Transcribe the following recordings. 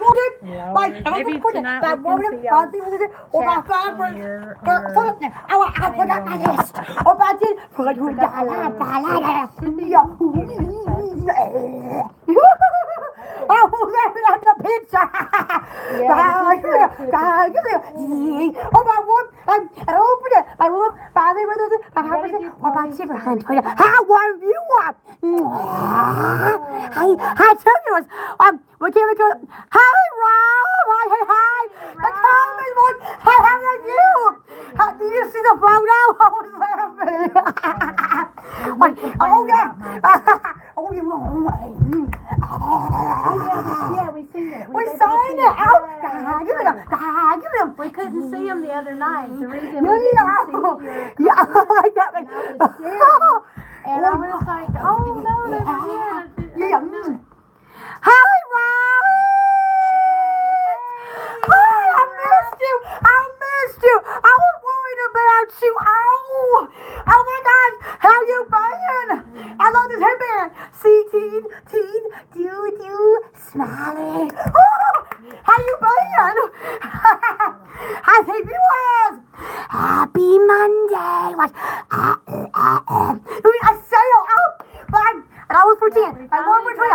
wanted Well, by maybe tonight by we can wanted see by our the or by chats five on for here, for or- something. I want I put up my list. Or by the for the da la da la da. Oh, that's the pizza. Yeah, God, give me a- Oh, my one, um, I open it. I will buy the other, I have it. Or by the hand. How warm you are. I, I tell you, um, we can't go. Hi, Rob. Hi, hi, hi. The comment one. Hi, how are you? How, did you see the photo? I was laughing. Oh, yeah. Oh, you know. Oh, yeah, we seen it. We signed see it. Oh, Yeah. God, give it. God, give it. We couldn't see him the other night. The reason we didn't yeah. see your Yeah, I got it. and I oh, was like, oh no, they're here. Yeah. Hi, Ryan. Hi, I missed you. I missed you. I was worried about you. Oh, oh my God. How you been? I love this headband. See, teen, teen, do, do, smiley. Oh, how you been? I think you was. Happy Monday. What? Uh, uh, uh, uh. I sail. Oh, but I, and I was for 10. I won for 12.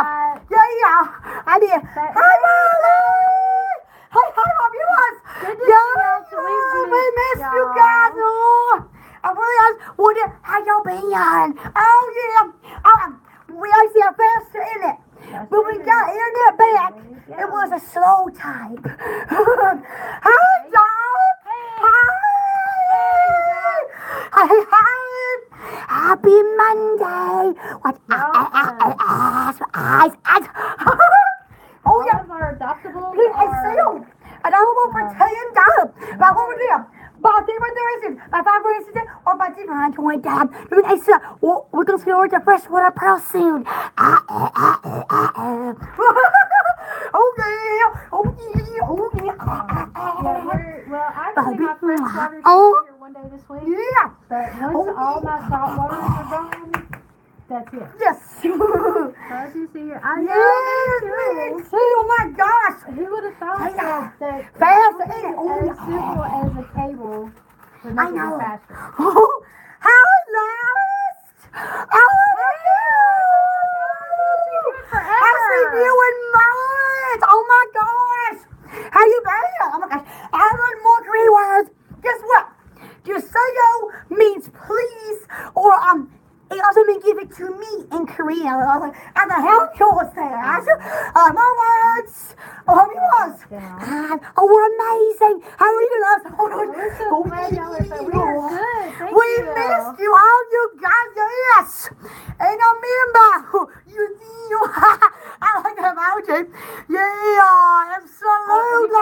Yeah, yeah, I did. Hi, Molly! Hi, hi, Rob, you was. Good to yeah. We missed missed you guys. Oh, I really was wondering how y'all been. Oh, yeah. Um, we actually have faster in it. But we got internet back. It was a slow type. hi, dog. Hi. Hi, hi. Happy Monday. What? Ah, ah, ah, ah, ah, eyes, eyes. Oh, yeah. adoptables Hey, I are see And I will for ten dollars. But what we do? But they were there is by five races or by different twenty dollars. Doing I said we're gonna see over the freshwater pearl soon. Ah, ah, ah, ah, ah. oh yeah, oh yeah, oh yeah. Ah, ah, ah. we're, well, actually, my freshwater Oh. should be here one day this week. Yeah. But once all my salt waters are gone, that's it. Yes. So I do see your. I know. yes. me me too. Oh my gosh. Who would have thought that, that Fast oh, as yeah. simple as a cable would I make it know. go faster? Oh, how last? How are you? I see you in months. Oh my gosh. How you been? Oh my gosh. I learned more three words. Guess what? Jusayo means please or um it also means give it to me in Korea. Korean. And the hell yours says. Uh, more words. Oh, you was? Yeah. And, oh, we're amazing. How are you guys? Oh, no. We're so glad y'all are so. We are good. Thank We you. missed you, all you guys, yes. And remember, you, you, I like that emoji. Yeah, absolutely.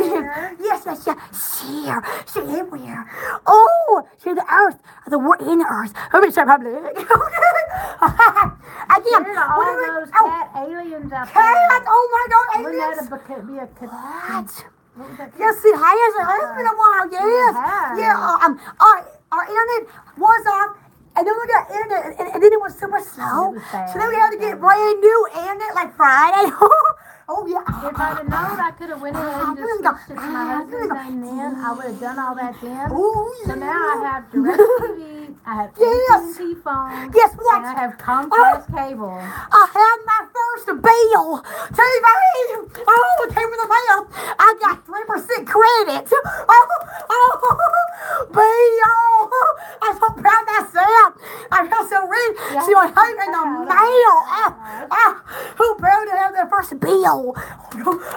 share. yes, yes, yes. Share, share where? Oh, share the earth. The word in the earth. Let me say public. Again, to all what do we- those oh, cat aliens out cat. there. Oh my God, Wouldn't that aliens. be a cat? What? What was that? Yes, it has. It has been a while. Yes. Yeah. uh, Um. Our our internet was off, and then we got internet, and, and then it was super slow. It was. So then we had to get brand new internet like Friday. oh yeah. If I'd have known, I could have went ahead and just switched it to my husband's name then. I would have done all that then. Ooh, So now I yeah. have DirecTV, I have Yes. AT&T phone, and what? I have Comcast uh, cable. I had my first bill. TV. Oh, it came in the mail. I got three percent credit. Oh, oh, bill. I'm so proud of myself. I feel so rich. Yeah. She home in the mail. Oh, oh, who proud to have their first bill?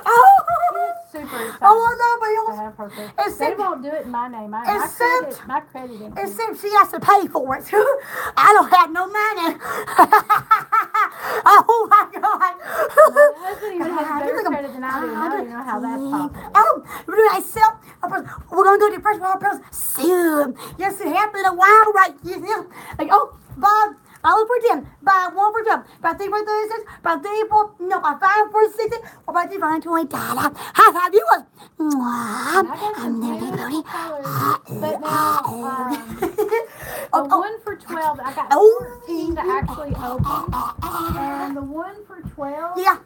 Oh, Super excited oh, I love to bills. have her. They won't do it in my name. I, my Except- credit, my credit It she has to pay for it. I don't have no money. oh my God. My husband even has better credit than I do. I don't even know how that's mm. possible. Oh, we're doing sell. Uh, we're gonna do the first one pills soon. Yes, it happened a while, right? Like, oh, Bob, Look for ten, by one for twelve, by three for thirty six, by three for no, by five for sixty, or by three for twenty dollars. How have you was? I'm there, booty. but now um, the Oh, oh, one for twelve, I got Oh. fourteen to actually open, and the one for twelve, yeah.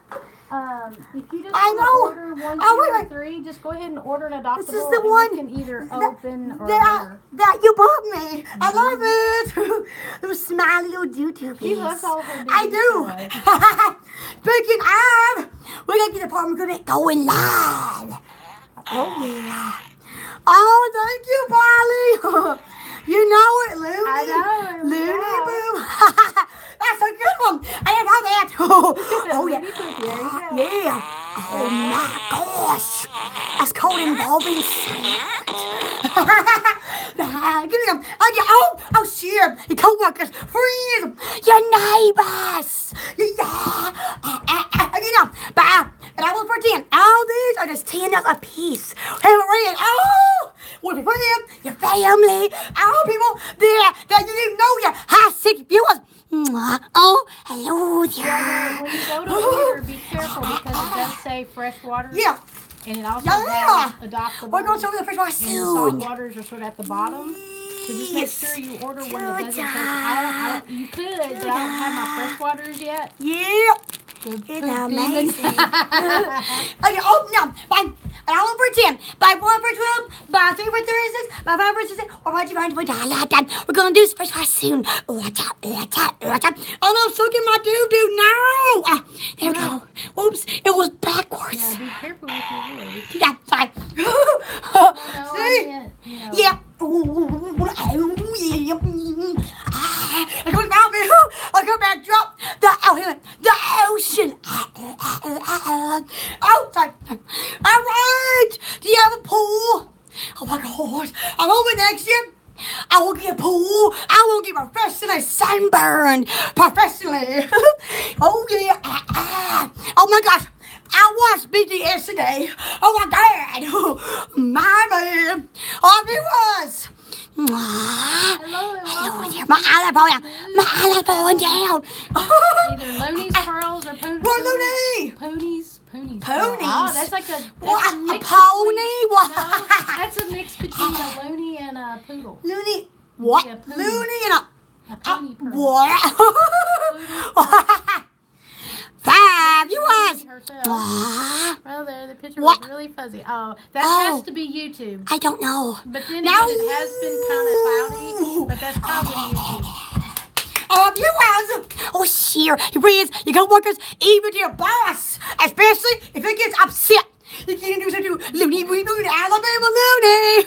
Um, if you just I know. order one, two, wait, or wait. three, just go ahead and order an adoptable. This is the and one You can either that- open or. that, that you bought me. I love it. little smiley little doo-doo She loves all her I do. Speaking of, we're to get the apartment going going live. Oh yeah. Oh, thank you, Polly. you know it, Looney. I know, Looney yeah. Boo. That's a good one. I didn't know that. oh, yeah. Baby cookie, there you go. Yeah. Oh my gosh. That's called involving sand. Give me them. Oh, yeah. oh, oh, shit. Your co-workers, friends, your neighbors. Yeah. Uh, uh, uh, you know, but, but I will pretend all these are just ten dollars a piece. Hey, Maria, oh, with your friends, your family, all people there that you didn't know you. Hi, sick viewers. Oh, hello there. Yeah, when you go to order, be careful oh, because it does oh. say fresh water. Yeah, And it also Yeah. has adoptable. we're going to the first one and the soon. salt waters are sort of at the bottom. So just make sure you order one that doesn't. I don't, I don't, you could, but I don't have my fresh waters yet. Yeah. Please amazing. Okay, oh no, buy an olive for ten, buy one for twelve, buy three for thirty-six, buy five for sixty, or buy two for dollars. We're gonna do this first one soon. Watch out, watch out, watch out. Oh no, so can my doo doo now. Ah, there we go. Oops, it was backwards. yeah, be careful with your voice. Yeah, fine. No, See? you know, Yeah. I there. Back, drop the ocean. The ocean. Oh, sorry. All right. Do you have a pool? Oh my gosh. I'm over next year. I will get a pool. I will get professionally sunburned. Professionally. oh yeah. Ah, ah. Oh my gosh. I watched BTS yesterday. Oh my god. My man. Oh, it was. Hello, Hello there. My falling down. My falling down. Either Looney's pearls or ponies. What, Looney? Ponies. Ponies. Ponies? Oh, that's like a. That's What? A, A pony? between- What? No, that's a mix between a loony and a poodle. Looney. What? Yeah. Looney and a. A Uh, pony pearl. what? Five. You was. Herself. Oh, there, the picture What? was really fuzzy. Oh, that Oh. has to be YouTube. I don't know. But then No. again, it has been kind of cloudy, but that's probably YouTube. Um, you was. Oh, share your friends, your coworkers, even your boss, especially if it gets upset. You can't do something to Looney, we do the Alabama Looney.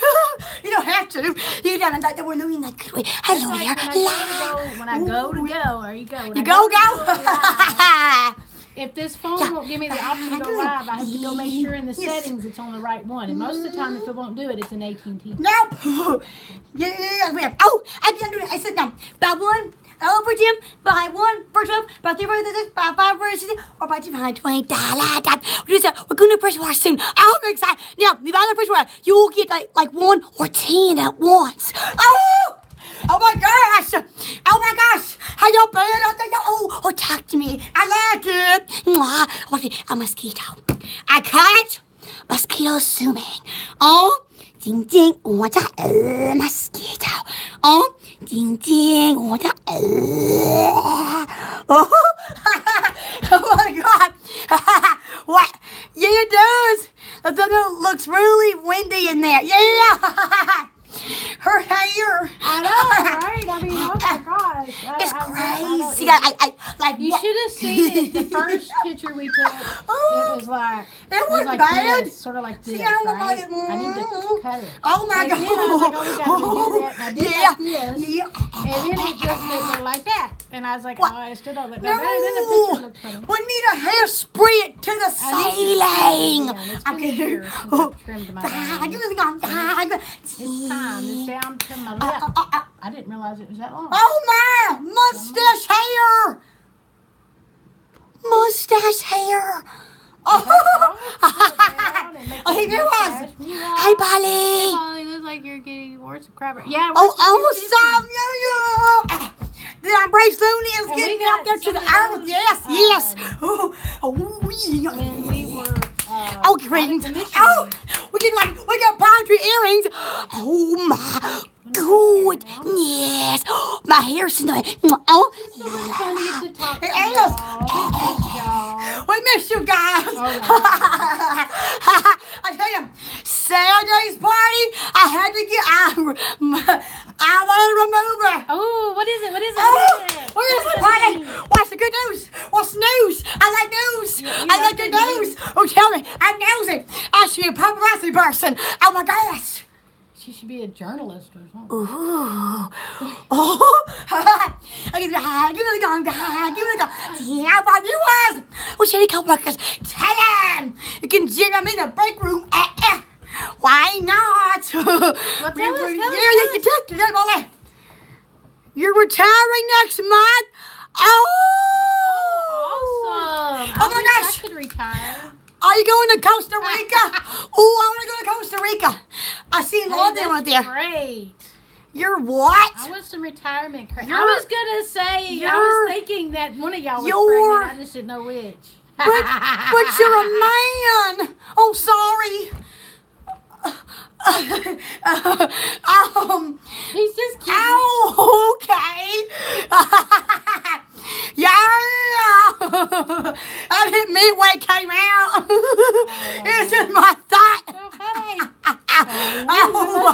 you don't have to. You don't like that we're Looney like good way. Hello It's there. like when I go to go, when I go to go, there you go. When You I go, live, go. If this phone Yeah. won't give me the option to go live, I have to go make sure in the Yes. settings it's on the right one. And most of the time, if it won't do it, it's an AT&T. Nope. yeah, we have. Oh, I didn't do it. I said down. Buy one. For Jim, buy one for twelve, buy three for this, buy five for sixty, or buy two for twenty dollars. We're gonna press wash soon. I'm excited. Now, we buy the first one. You will get like like one or ten at once. Oh. Oh my gosh! Oh my gosh! How y'all been? Oh, oh, talk to me. I like it. Mwah. Okay, a mosquito. I caught mosquito swimming. Oh, ding ding, what a uh, mosquito. Oh, ding ding, what a uh. Oh, oh my god. what? Yeah, it does. The thing looks really windy in there. Yeah. Her hair. I know, right? I mean, oh my gosh. I- It's I- I- I crazy. I, I, I, like, You should have seen it. The first picture we took, oh, it was like It was like bad. this, sort of like this, See, I don't right? about it. I need to cut it. Oh my And god. then I was like, oh, we gotta do that. And I did yeah. like this. Yeah. And then it just looked like that. And I was like, What? oh, I stood over it. No. And then the picture looked funny. We need a hairspray to the I ceiling. Yeah, been kidding. years I bangs. It's time. It's down to my Uh, lip. uh, uh, uh. I didn't realize it was that long. Oh my! Mustache hair! Mustache hair! Oh, oh he us! Hi, Polly! Polly, looks like you're getting worse crabber. Yeah. Oh, oh, tissue? some yo yo! The embrace Looney is getting out there to the earth. Yes, um, yes. Oh, oh, we. When we were. Oh, out great. in the mission. Oh, we can like, we got palm tree earrings. Oh, my good. Yes. My hair's smelling. Oh, So much fun to get to talk to It is. y'all. Y'all. we miss you guys. Oh, I tell you, Saturday's party, I had to get, I, I want to remove her. Oh, what is it? What is it? Oh, What is it? what is What's it, the? What's the good news? What's news? I like news. You- you I like like the the news. Oh, tell me, I'm nosy. I should be a paparazzi person. Oh my gosh. She should be a journalist or something. Ooh. Oh. give me the hand, give me the gun, give me the gun. Yeah, but you was. Oh, Shady co-workers, tell them. You can jam them in the break room. Eh, eh. Why not? tell us, tell us, yeah, tell you us. can take it, Molly. You're retiring next month. Oh. Awesome. Oh my gosh. I could retire. Are you going to Costa Rica? oh, I want to go to Costa Rica. I see a lot of them out there. Great. You're what? I want some retirement credit. I was gonna say. I was thinking that one of y'all was pregnant. I just didn't know which. But, but you're a man. Oh, sorry. um, He's just kidding. ow, okay. yeah. I didn't mean when it came out. it's in my thought. Ow!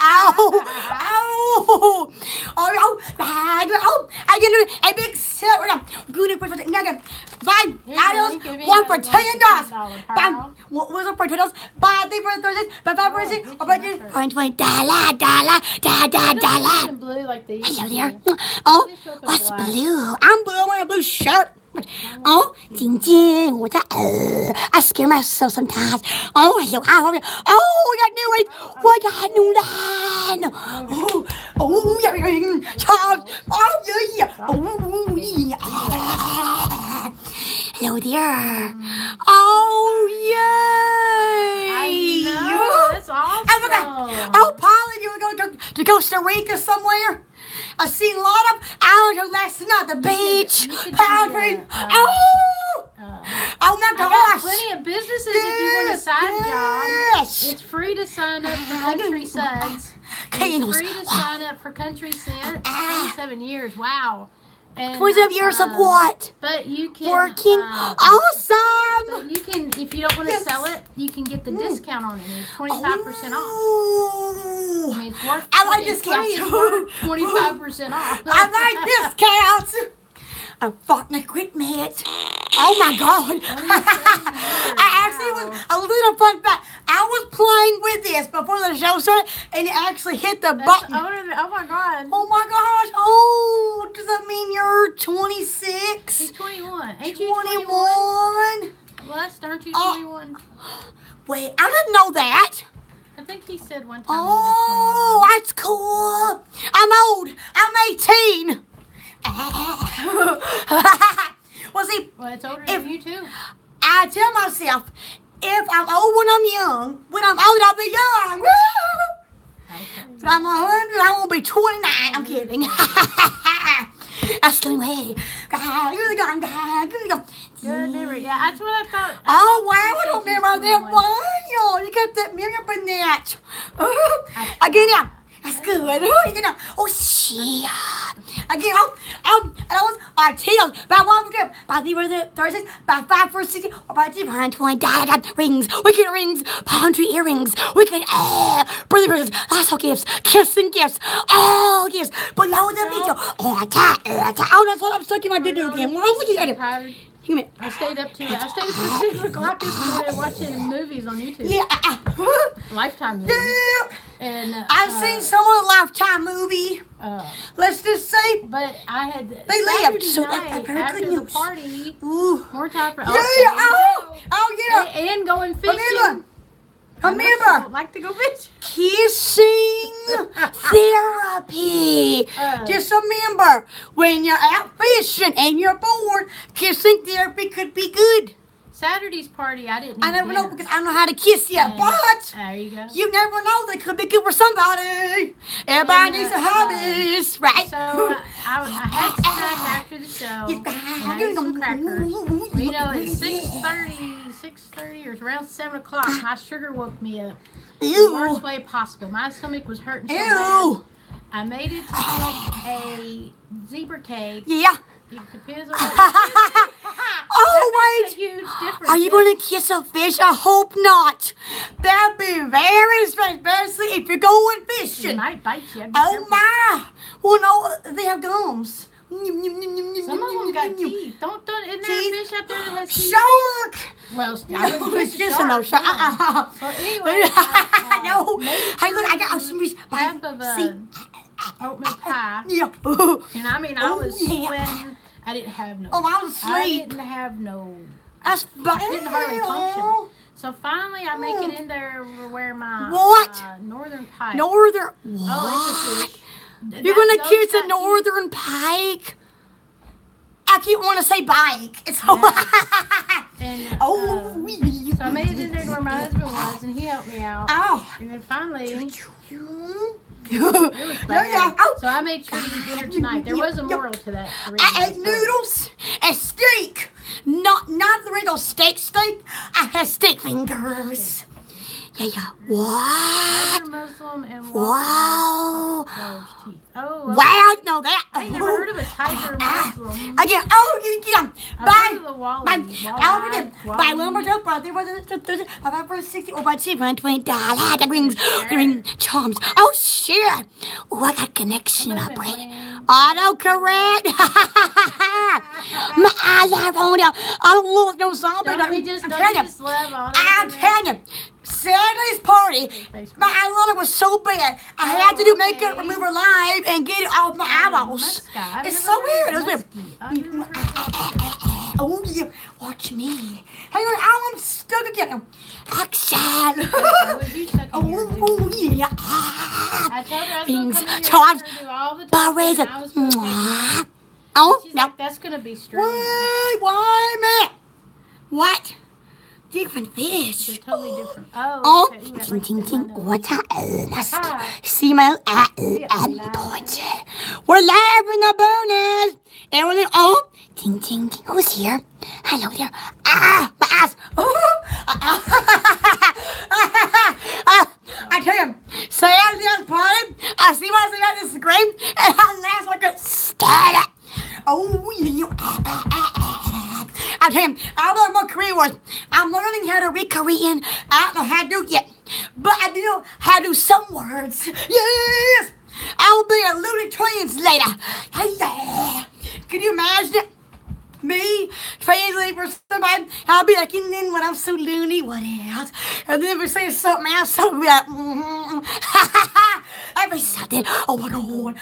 Ow! Ow! Oh, oh, bad. Oh, I get it. A big silver. Good for the nugget. Five Here's dollars. the link. One for Give me ten that dollars. $10 Bam. pal. What was it for ten dollars? Buy three for Thursdays. Buy five for Oh, six. Or buy you two. that Point twenty. Dollar. Dollar. Just dollar. in blue like these. Hello there. Oh, what's blue? I'm blue. I'm wearing a blue shirt. Oh, 晶晶，我在呃，I scare myself sometimes. Oh, you, oh, oh, we got new one. We got new one. Oh, oh, yeah, yeah, Charles. Oh, yeah, yeah. Oh, yeah. Hello there. Oh, I yay. know. That's awesome. I forgot. Oh, Polly, you were going to, to Costa Rica somewhere? I seen a lot of hours last night at the beach. you could do Paddling. that, uh, oh, Uh, oh my I got plenty of businesses if you want a Yes, side job. It's free to sign up for Country Suds. It's free to sign up for Country Scent. Ah. 27 years. Wow. And, 27 years of what? But you can Working. uh, Awesome. But you can, if you don't want to sell it, you can get the discount on it. It's 25% off. I mean, it's worth. I like discounts. It's worth 25% off. I like discounts. A fucking equipment. Oh my god. Oh, I actually was a little fun fact. I was playing with this before the show started and it actually hit the That's button. older than- oh my god. Oh my gosh. Oh, does that mean you're 26? He's 21. Ain't you 21? 21? Blessed, aren't you Oh. 21? Wait, I didn't know that. I think he said one time. Oh, that's cool. I'm old. I'm 18. well, see, 21. Well, it's older If- you too. I tell myself, if I'm old when I'm young, when I'm old, I'll be young. If I'm 100, I won't be 29. I'm kidding. That's the way. God, you're God, you're the God. Good memory. Yeah, that's what I thought. I Oh, wow, I don't remember you that one. You got that up in that. Again, yeah. That's good. Oh, you know. Oh, shit. Again, oh, um, and I was on tails by one for by three for the Thursdays, by five for sixty, or by two for twenty, da, rings, wicked rings, palm tree earrings, wicked, eh, birthday presents, lasso gifts, kissing gifts, all gifts, below the video, oh, ta, oh, that's what I'm stuck in my video again. Well, I'm looking at it. Give I stayed up to I stayed up to six o'clock morning watching movies on YouTube. Yeah, Lifetime movies. yeah. And uh, I've seen some of the Lifetime movie. Uh, Let's just say, but I had They lived, so I've heard after good the news. party. ooh, More time for yeah, oh, oh yeah. and, and going fishing. Remember, I remember, like to go fishing. kissing therapy. Uh, Just remember, when you're out fishing and you're bored, kissing therapy could be good. Saturday's party, I didn't. Know. I never know because I don't know how to kiss yet, And- but there you go. you never know. They could be good for somebody. Everybody needs a hobbies, right? So uh, I, I had snack after the show. I ate some crackers. You know, it's 6.30, 6.30 or around 7 o'clock. My sugar woke me up. The worst Ew. way possible. My stomach was hurting so bad. Ew. I made it to make a zebra cake. Yeah. It depends on what Oh, wait. huge difference. Are you going to kiss a fish? I hope not. That'd be very strange, especially if you're going It fishing. might bite you. Oh, my. Well, no, they have gums. Some of them got teeth. Don't, don't, isn't there fish out there has teeth? Shark! Well, I No, it's just no shark. Uh-uh. So anyway, uh, no. maybe Hey, look, I got some half of a oatmeal pie. Yeah. And I mean, I Oh, was yeah. sweating. I didn't have no. Oh, I was I didn't have no. That's bad. didn't hardly function. So finally, I make it in there where my What? uh, northern pike. Northern. Oh, What? fish. You're gonna those kiss a northern pike? I keep want to say bike. It's And, oh. uh, so I made it in there to where my husband was, and he helped me out. Oh. And then finally, was yeah, Oh. So I made sure to eat dinner tonight. There was a moral to that. I ate noodles and steak. Not not the regular steak steak. I had steak fingers. Yeah, yeah. What? Muslim and Wow. Oh. Wow. No, that. I never heard of a tiger uh, Muslim. Again. Oh, you get them. I've Bye. heard of the wally. By, walleye, I'll get them. By walleye. one more joke, there was a about for sixty or by seven twenty dollars. That rings, ring charms. Oh shit! Oh, I got connection my brain. Autocorrect. my eyes are on out. I don't look no zombie. Don't we just, I'm don't telling you you. just love all I'm that? telling you. Saturday's party, my eyeliner was so bad. I had to do oh, makeup okay. remover live and get it off my oh, eyeballs. It's so weird. It was weird. I've never heard Oh yeah, watch me. Hang on, I'm stuck again. Action. that. Would you suck oh, in here, too? oh, oh yeah. I told her I was Things, going to come in charms, and do all the Berries. and I was gonna take- Mwah. Oh, no. like, that's going to be strange. Wait, why a minute? What? Different fish. They're totally different. Oh, Oh, okay. You got ting like ting this, ting. I know. What's that? That's Hi. see my Yeah, live. points. We're live in the bonus. Everything. Oh, ting ting ting. Who's here? Hello there. Ah, my ass. Ah, I tell you, Saturday on party. I see myself at this scream, and I laugh like a stud. Oh, yeah. I tell you, I don't know what Korean was. I'm learning how to read Korean. I don't know how to do yet, but I do know how to do some words. Yes! I'll be a loony translator. Hey, yeah. Can you imagine? Me translating for somebody, I'll be like, and then when I'm so loony, what else? And then if we say something else, I'll be like, mm-hmm. I'll something. Oh my god.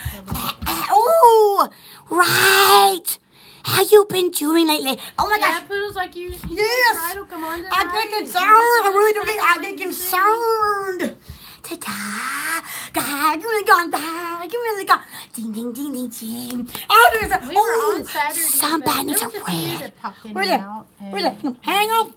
Oh, right. How you been doing lately? Oh my Yeah, gosh. Poodle's like you. you Yes. Try to come on I tonight. get concerned. I really do get, I get concerned. Ta-da. God, you really gone. God, you really gone. Ding, ding, ding, ding, ding. Oh, there's a, We were oh, on Saturday. somebody needs a friend. friend. that popped in Where's it? Where's it? Hang on.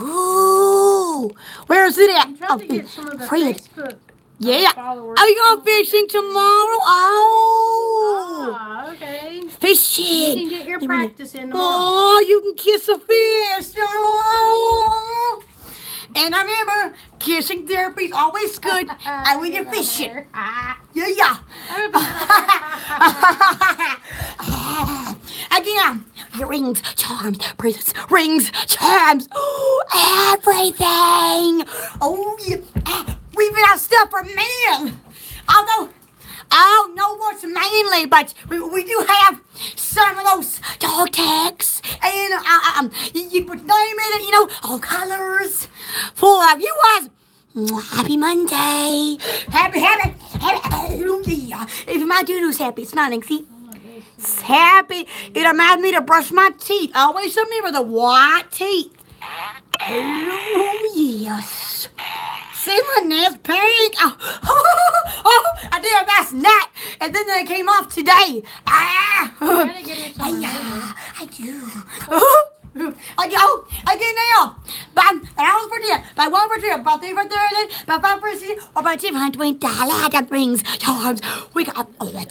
Ooh. Where's it at? I'm trying to oh, get some of the. Facebook Yeah. Are you going fishing tomorrow? Oh. Ah, okay. You Fishing. can get your Give me the- practice in tomorrow. Oh, you can kiss a fish. Oh. And I remember kissing therapy is always good. and we get fishing. Ah. Yeah, yeah. Again, rings, charms, bracelets, rings, charms, everything. Oh, yeah. We've got stuff for men. Although, I don't know what's mainly, but we, we do have some of those dog tags. And uh, um, you, you name it, you know, all colors. For you guys. Happy Monday. Happy, happy, happy. Yeah. If my doodle's happy, smiling, see? It's happy. It reminds me to brush my teeth. Always remember the white teeth. Oh, yes. See my nails pink? Oh, oh, I did it last night, and then they came off today. Ah. Gotta get it some Yeah, I do. I go again now. By hours for dinner, by one for dinner, by three for thirty, by five for six, or by two hundred twenty dollars. That brings charms. We got oh, right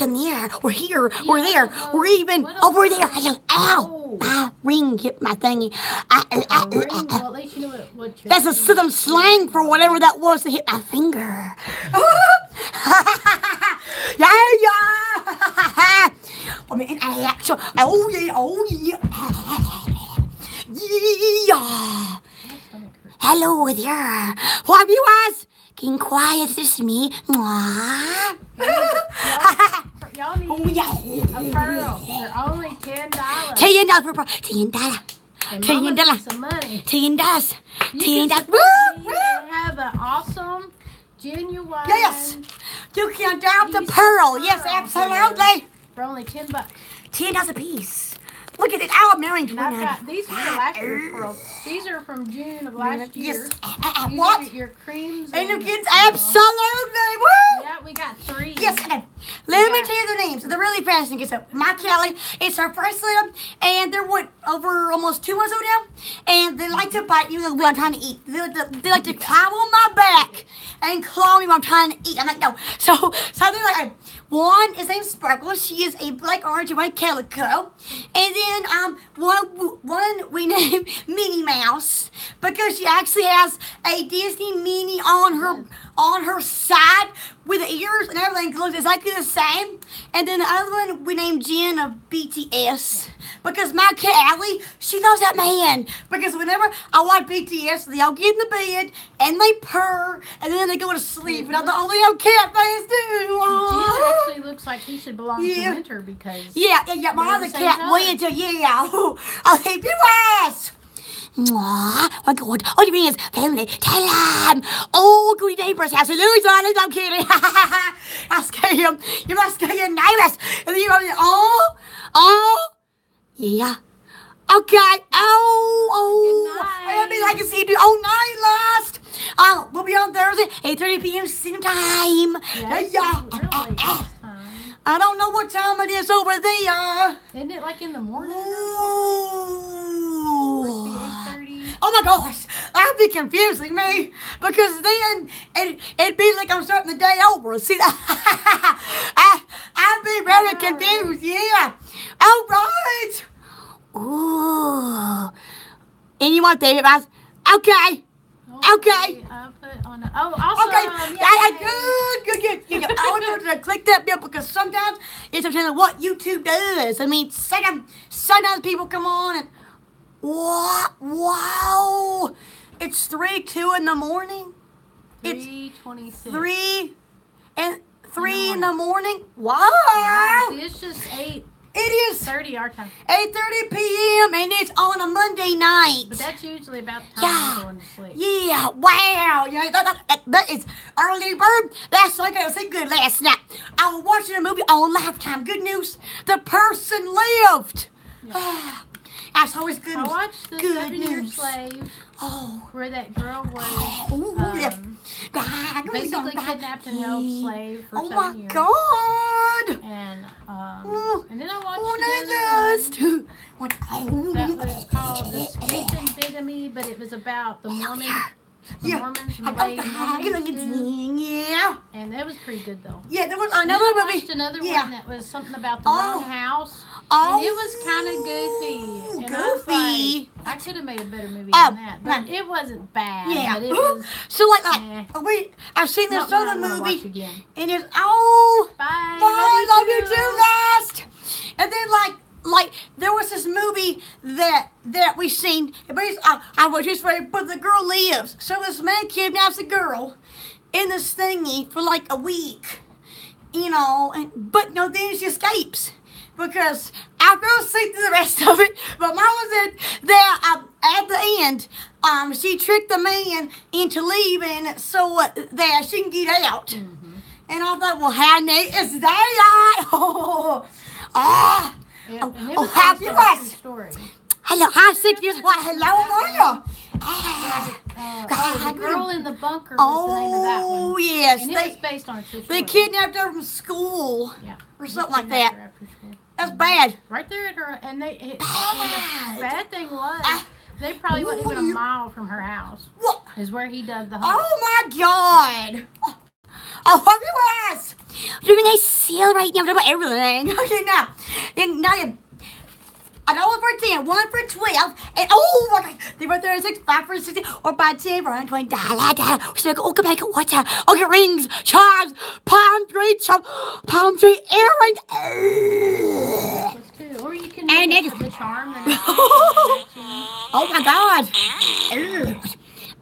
in there. We're here. We're there. We're even over there. I go, ow, oh. ah, ring hit my thingy. Ah, ah, ah ring. Well, at least you know what. what That's a southern slang for whatever that was to hit my finger. yeah, yeah. I'm in action. Oh yeah, oh yeah. Yeah. Hello there. What viewers? Getting quiet, this is me. Mwah. Y'all Oh yeah. a pearl. They're only ten dollars. Ten dollars per pearl. Ten dollars. Ten Mama dollar. needs some money. Ten dollars. Ten dollars. Woo, me woo. and have an awesome, genuine. Yes. You can adopt a Piece pearl. Yes, absolutely. For only ten bucks. Ten dollars a piece. Look at it. Oh, I'm marrying And I've got these are the last pearls. These are from June of last year. Yes. Uh, uh, uh, These what? Your, creams. And and- kids, absolutely. Woo! Yeah, we got three. Yes, okay. Let me tell you their names. They're really fascinating. So, my Kelly, it's her first little, and they're what, over almost two months old now? And they like to bite you when I'm trying to eat. They, like to- they like to climb on my back and claw me when I'm trying to eat. I'm like, no. So, so they're like, one is named Sparkle. She is a black, orange, and white calico. And then um, one, one we named Minnie Mouse because she actually has a Disney Minnie on her on her side with the ears and everything looks exactly the same. And then the other one we named Jin of BTS because my cat Allie, she loves that man. Because whenever I watch BTS, they all get in the bed and they purr and then they go to sleep. And I'm the only old cat fans Jim do. actually looks like he should belong Yeah. to Winter because Yeah, yeah, yeah. My other cat to yeah. I'll keep you ass. Oh God. All you mean is family. Tell him. Oh, good neighbors. Absolutely, darling. I'm kidding. I scare him. You must scare your neighbors. And then you oh, oh, yeah. Okay. Oh, oh. I'll be like to see you all night last. Uh, we'll be on Thursday, 8.30 p.m. same time. Yes, yeah. really this time. I don't know what time it is over there. Isn't it like in the morning? Ooh. Oh my gosh, that'd be confusing me because then it, it'd be like I'm starting the day over. See, I, I'd be very confused. Yeah. All right. Ooh. Want David Mouse? Okay. Okay. I put on. A, oh, also. Okay, um, yeah, yay. good, good, good, good, good. I want you to click that bell because sometimes it's what YouTube does. I mean, sometimes, sometimes people come on and what? Wow, it's three, two in the morning. It's Three twenty-six. three and three in the morning. Yeah, Wow, see, it's just eight it is thirty our time, eight thirty p.m. and it's on a Monday night. but that's usually about the time Yeah. Going to sleep. Yeah, wow. Yeah, that, that, that, that is early bird. That's like I was thinking good last night. I was watching a movie on Lifetime. Good news. The person lived. Ah, That's always good I watched the Good Seven Year. Slave Oh. where that girl was yeah. um, basically kidnapped and held slave for Oh seven my years. God. And um, Oh, and then I watched Oh, another one that? Oh, was called the Sleeping Bigamy, but it was about the Mormon, the Yeah. Mormons and the Oh, way God, Mormons do. Yeah. And that was pretty good though. Yeah, there was another movie. another Yeah. one that was something about the Oh. wrong house. Oh, And it was kind of goofy. And I goofy. like, I could have made a better movie Oh, than that. But it wasn't bad. Yeah. But it was so like, like Eh. we, I've seen this not one I other movie, and it's oh, Bye. bye, love you too, last. And then like, like there was this movie that that we seen. But I, I was just ready, but the girl lives. So this man kidnaps a girl in this thingy for like a week, you know, and but no, then she escapes. Because I see through the rest of it, but mama said that um, at the end, um, she tricked the man into leaving so uh, that she can get out. Mm-hmm. And I thought, well, how neat is that? Oh, ah. Yeah, Oh, it oh, was happy based on a true was. story. Hello, hi, six years. Why, hello, Maria. Ah. Uh, oh, the girl in the bunker was the name of that Oh, one. yes. And They, based on a true story. they kidnapped her from school yeah. or something like that. Her after school. That's bad. Right there at her, and they. It, Bad. the bad thing was, Ah. they probably wasn't even a mile from her house. What? Is where he dug the hole. Oh, my God. Oh, hope you was. Doing a sale right now about everything. Okay, now. Now you. A dollar for ten, one for twelve, and oh god, they were thirty-six, five for sixty, or buy ten for twenty. Dollar, dollar. So oh, come back, watch out. Okay, rings, charms, palm tree, chop, palm tree earrings. can And make it- it the charm. And Oh my God.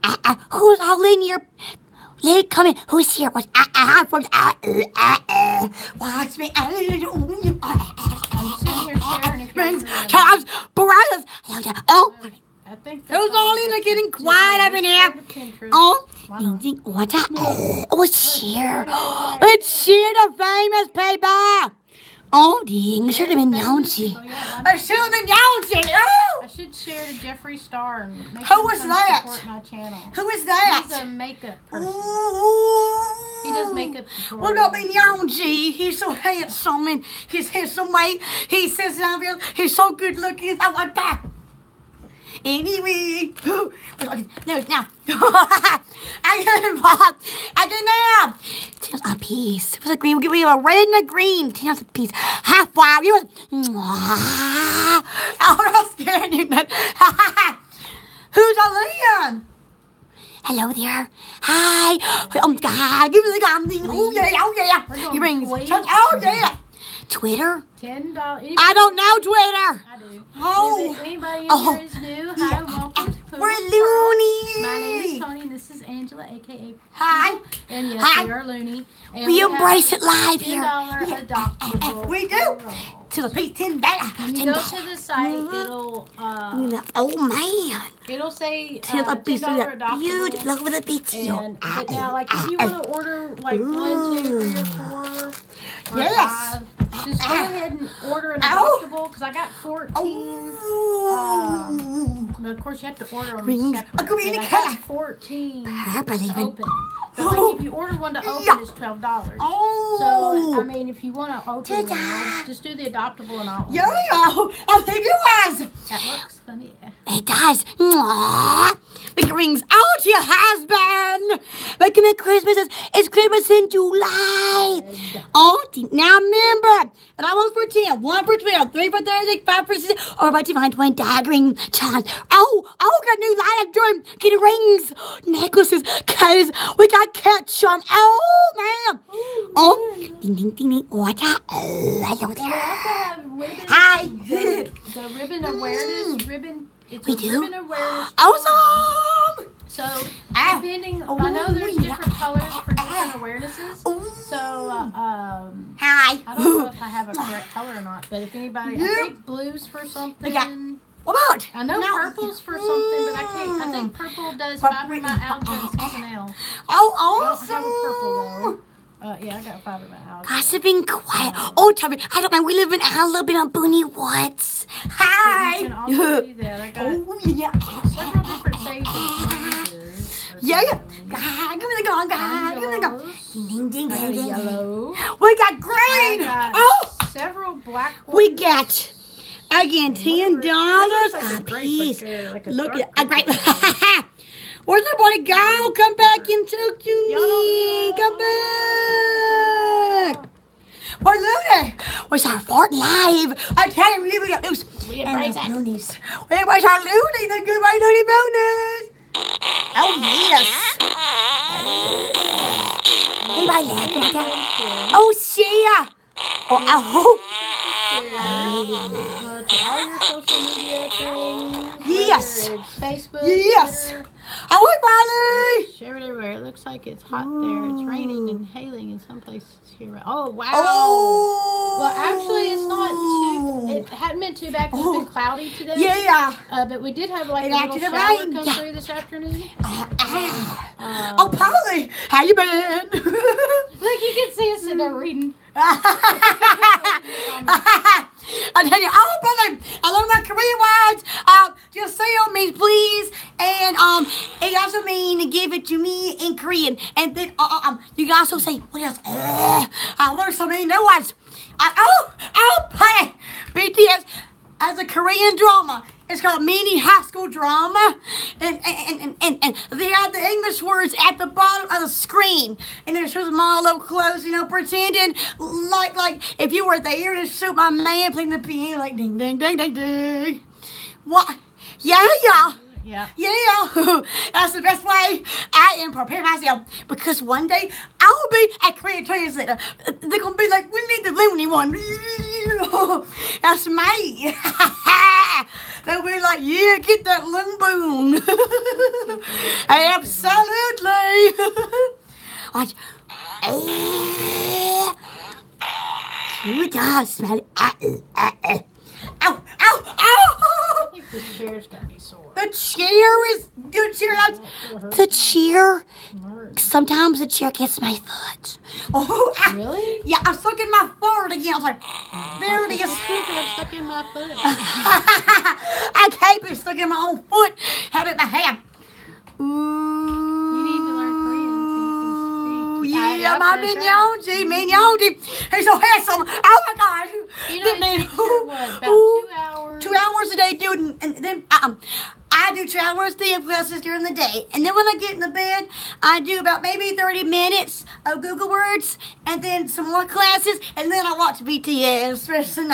Uh, uh, who's all in your Lid, come in. Who's here? What's uh, uh, from uh, uh, uh, uh. Watch me. Uh, uh, I'm sitting here staring at Rings, your Charles, Barabbas. Oh, who's all in getting quiet up in here? Oh. What's that? Oh, it's here. It's here, the famous paper. Oh, ding. Should have been Youncy. It should have been Youncy. Oh. I should share to Jeffree Star and make Who him was come that? support my channel. Who is He's a that? makeup person. Ooh. He does makeup Well, not be Youngy. He's so handsome and he's handsome way. He says he's so good looking. I want that. Anyway, no, now. I got involved. I now. Tails a piece. It was a green. We have a red and a green. Tails a piece. Half wow. You was. Mwah. I'm scared you. Who's Aaliyah? Hello there. Hi. Oh, God. Give me the gum. Oh, yeah. Oh, We're yeah. He rings. Oh, yeah. Twitter? Ten dollars. I don't know Twitter. I do. Oh. If anybody in Oh. here is new, hi, welcome to We're Pearl. My name is. Tony, and this is Angela, aka Hi. And yes, Hi. we are loony. And We have embrace it live ten here. dollar Yeah. adoptable. We do. To the piece, ten dollars. When you go to the site, Mhm. it'll uh, Oh, man. it'll say To uh, the of dollar that beauty. Look at the piece. And but now, like, if you want to order like one, two, three, or four, or Yes. five, just go ah. ahead and order an Ow. adoptable because I got fourteen. Oh. Um, but of course, you have to order them separate. A green and I cat. got fourteen I to believe open. But like, if you order one to open, Yeah. it's twelve dollars. Oh. So I mean, if you want to open Ta-da. one, just do the adoptable and I'll. Yo, yo. Oh, I think it was. That looks funny. It does. Mwah. It rings your husband. Making it Christmas. It's, Christmas in July. Oh, now remember. And I was for 10, 1 for 12, 3 for 36, 5 for 6, or about to find twin daggering chance. Oh, oh, got new light of drum. Get rings, necklaces, cause we got catch on. Oh, man. Oh, ding, ding, ding, ding. What? Oh, hello We there. also have ribbon. Hi. The, the ribbon awareness mm. ribbon. It's We a do? awareness. Awesome. So depending, Oh, I know there's different colors for different awarenesses. So uh, um, Hi. I don't know if I have a correct color or not, but if anybody, I think blues for something. What about? I know No. purple's for something, but I can't. I think purple does fibromyalgia and seasonal. I Oh, don't have a purple awesome. though. Uh, yeah, I got fibromyalgia. Gossiping quiet. Oh, tell me. I don't mind. We live in a little bit on Booney Woods. Hi. you can also do that. I got Oh, yeah. several different shades of blues. or Yeah, yeah. God, give me the gun, God. Give me the. Yellows. Ding, ding, ding, ding. yellow. We got green. Got Oh, several black we got again ten dollars a piece. Look at a great. Where's everybody go? Come back and talk to me. Come back. We're Looney. Where's our Fort Live? I tell you, we got loose. We embrace our it. Where's our Looney? The good white Looney bonus. Oh, yes. That? Oh, Sia. Oh, oh. Yes. Facebook. Yes. Oh, Molly. Share it everywhere. It looks like it's hot there. It's raining and hailing in some places Oh wow. Oh. Well, actually, it's not too. It hadn't been too bad it's been cloudy today. Yeah. Uh, but we did have like It a little shower rain, come yeah. through this afternoon. Ah. Um, Oh, Polly, how you been? Look, you can see us sitting there reading. I tell you, oh, brother, I love my Korean words. Um, just say on me, please. And um, it also mean to give it to me in Korean. And then uh, um, you can also say what else? Uh, I learned so many new ones. I, oh, oh, play BTS as a Korean drama. It's called mini high school drama, and and, and, and and they have the English words at the bottom of the screen, and it shows them all up close, you know, pretending like like if you were there to shoot my man playing the piano, like ding ding ding ding ding. What? Yeah, yeah. Yeah. Yeah, that's the best way I am preparing myself because one day I will be at Korean Trade Center. They're gonna be like, we need the loony one. That's me. They'll be like, yeah, get that loon boon. Absolutely. like, eh, eh, eh. you just smell it. Ow, ow, ow. I think this chair's got me sore. The chair is the chair. The chair. Sometimes the chair gets my foot. Oh, ah, Really? yeah! I'm stuck in my foot again. I was like, there it is. I'm stuck in my foot. I can't be stuck in my own foot. How did I have? Ooh. You need to learn Korean so you can speak. Yeah, I- my I Min Yoongi, Minyonji. He's so handsome. Oh my God. You know, it Then- takes what, about Ooh. two hours? two hours a day, dude, and, and then um, I do hours of classes during the day, and then when I get in the bed, I do about maybe thirty minutes of Google Words, and then some more classes, and then I watch BTS rest of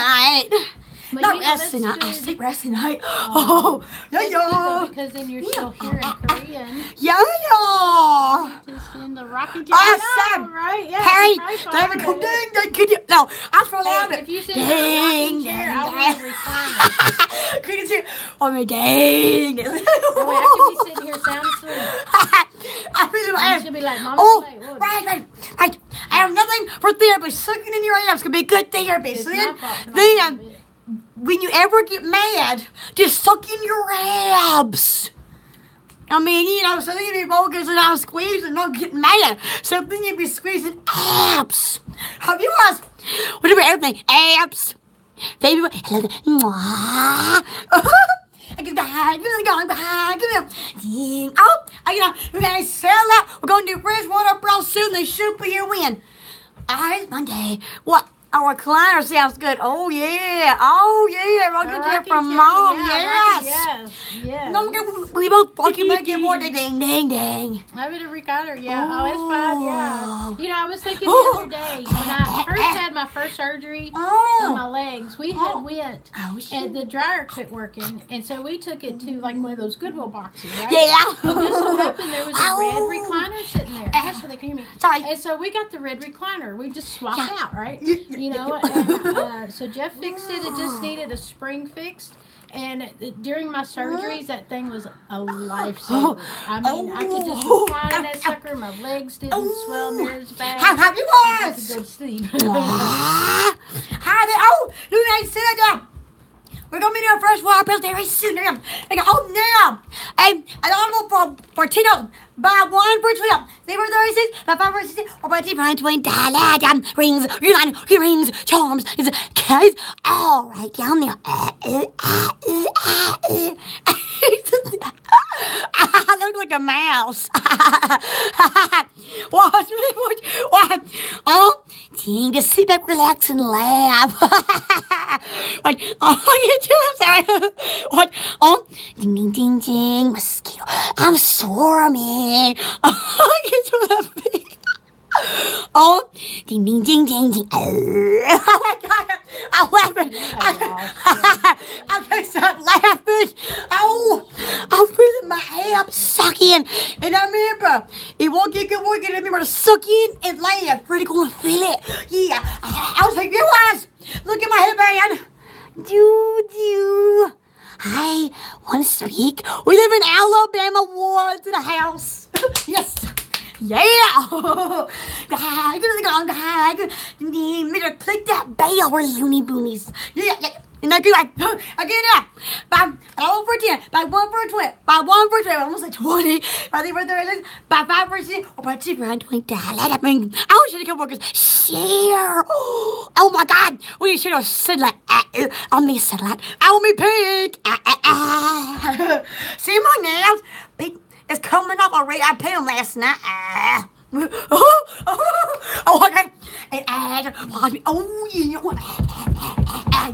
the. But Not you know, rest of the that's night. I sleep the night. Oh, yeah, That's good, though, yeah, because then you're still hearing Korean. yeah, yeah. Just in the Rocky Awesome. right? Yeah. Hey, it's a there we nice go. one. Ding, ding, can you? No, I Hey, love it. if you sit in a rocking Ding, chair, ding, I a. Can you see? Oh my dang. Oh, wait, I could be sitting here sound asleep. I really am. she'll be like, Mama, Oh, what? right, right, right. I have nothing for therapy. Sucking in your abs can be good therapy. It's So then, then. When you ever get mad, just suck in your abs. I mean, you know, so then you be focusing on squeezing, not getting mad. So then you be squeezing abs. Have you guys, whatever, everything, abs. Baby. I get behind, really going behind, here. Ding. Oh, I, you know, we're gonna sell out. We're gonna do freshwater bro soon. They shoot for your win. Alright, Monday. What? Our recliner sounds good. Oh yeah. Oh yeah. Rock A it from mom. yeah, yes. Yes. Yes. No, we- we both fucking make it more. Ding, ding, ding. I would have recliner, yeah. Oh, it's fine, yeah. Oh. You know, I was thinking Oh. the other day when I first had my first surgery on oh. my Oh. legs, we had oh. went Oh and the dryer quit working, and so we took it to like one of those Goodwill boxes, right? Yeah. So this opened, there was a oh. red recliner sitting there. Uh-huh. That's where they can hear me. Sorry. And so we got the red recliner. We just swapped Yeah. out, right? You- You know, and, uh, so Jeff fixed it. It just needed a spring fixed. And during my surgeries, that thing was a lifesaver. I mean, I could just Oh. recline in that sucker. My legs didn't swell near as bad. How have you I guys? could go to sleep. How did oh you guys see that? We're gonna be doing first water pills very soon. Like, oh now, and an audible for for ten of them. Buy one for twelve. They were thirty six. Buy five for sixteen. Or buy two for twenty. Dollar rings, rings, rings, charms. Is guys all right down there. Uh, uh, uh, I look like a mouse. watch me, watch, watch. Oh, team, just sit back, relax, and laugh. like, oh, you too, I'm sorry. what? Oh, ding, ding, ding, ding, mosquito. I'm man. Oh, you too. Oh, ding, ding, ding, ding, ding. Oh my God, I'm laughing. I, I can't stop laughing. Oh, I'm feeling my abs suck in. And I remember, it won't get good work. I remember to suck in and laugh. Pretty cool to feel it. Yeah, I, I was like, you guys, look at my headband. Do, do. I want to speak. We live in Alabama Woods in a house. Yeah! Need me to click that bell, we're loony boonies. Yeah, yeah. And I do like, again, yeah. By all for 10, by one for 20, by one for 20, almost like 20, by three for 30, by five for 10, or by two for 20. I mean, I wish I could workers share. Oh my God, we should have said like, uh, uh, on me said like, I want me pink. Uh, uh, uh. See my nails? Big. It's coming up already. I paid him last night. Ah. Oh, oh, oh, okay. And I, oh, yeah. Ah.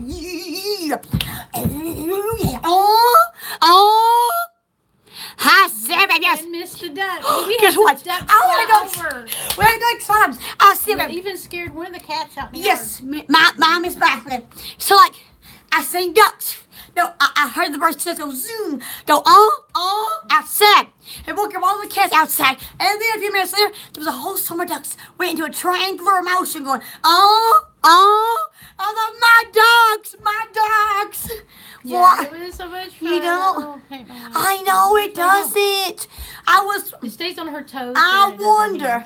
Oh, yeah. Oh, oh. Hi, Sarah, yes. I missed a duck. We Guess what? ducks I want to go. We're next times. I'll see It them. even scared one of the cats out Yes, m- my mom is baffling. So like, I seen ducks no, I, I heard the birds just go zoom, go on, on, outside. And woke up all the cats outside. And then a few minutes later, there was a whole summer ducks went into a triangular motion going, oh, oh, I love my dogs, my dogs. Yeah, What? it was so much fun. You know, Oh. I know it doesn't. I was It stays on her toes. I but it doesn't, wonder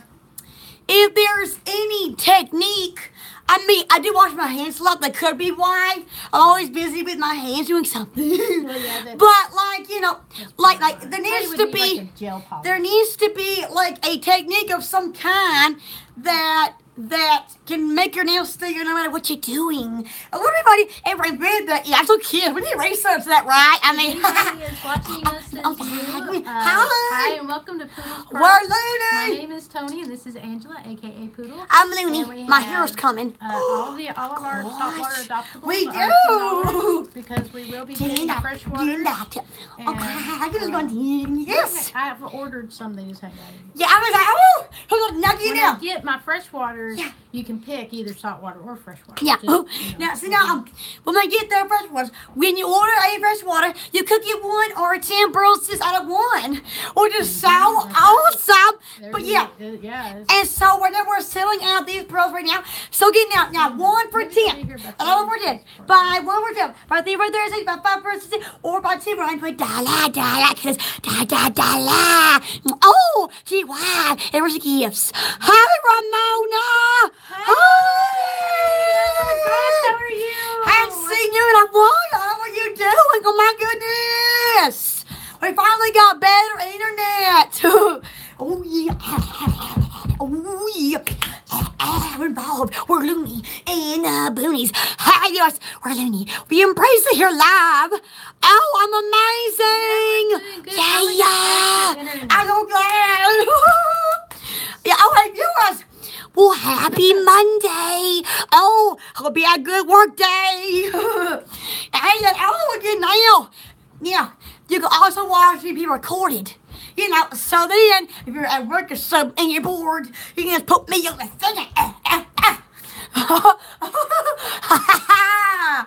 if there's any technique. I mean, I do wash my hands a lot. That could be why I'm always busy with my hands doing something. Well, yeah, but like you know, like like there needs to be like there needs to be like a technique of some kind that that can make your nails stay no matter what you're doing. Everybody, everybody read that. Yeah, I'm so cute. We need research that, right? I mean, is watching us in Oh, Zoom, uh, hi. hi and welcome to Poodle's we're Pearls. My Looney. name is Tony and this is Angela, aka Poodle. I'm Looney. My have, hair's coming. Uh, all the all of our saltwater Gosh, adoptables. we do. because we will be getting fresh water. And, Okay, I'm just um, going. Yes. I have ordered some of these. Hang on. Yeah, I was like, oh, hold on, now you know. I get my freshwater, Yeah. you can pick either saltwater or freshwater. Yeah. Just, Oh, you know, now, see now, um, when I get the fresh waters, when you order a fresh water, you could get one or ten pearls out of one, or just so awesome. there But yeah. Uh, yeah. and so whenever we're selling out these pearls right now, so get now, now one for ten, another for ten, buy one for ten, buy three for thirty, buy five for sixty, or buy two for hundred dollar, dollar, cause da da dollar. Oh, gee, wow, it was gifts. Hi, Ramona. Hi. How are you? I haven't seen you in a while. How are you doing? Oh my goodness. We finally got better internet. oh yeah. Oh yeah. We're involved. We're loony and uh, boonies. Hi, yes, we're loony. We embrace it here live. Oh, I'm amazing. Yeah, How are you? yeah. I'm so glad. yeah, oh, hey, viewers. Well, happy Monday. Oh, it'll be a good work day. and then, oh, again now. Yeah, you can also watch me be recorded. You know, so then, if you're at work or something and you're bored, you can just put me on the thing. Ah, ah, ah.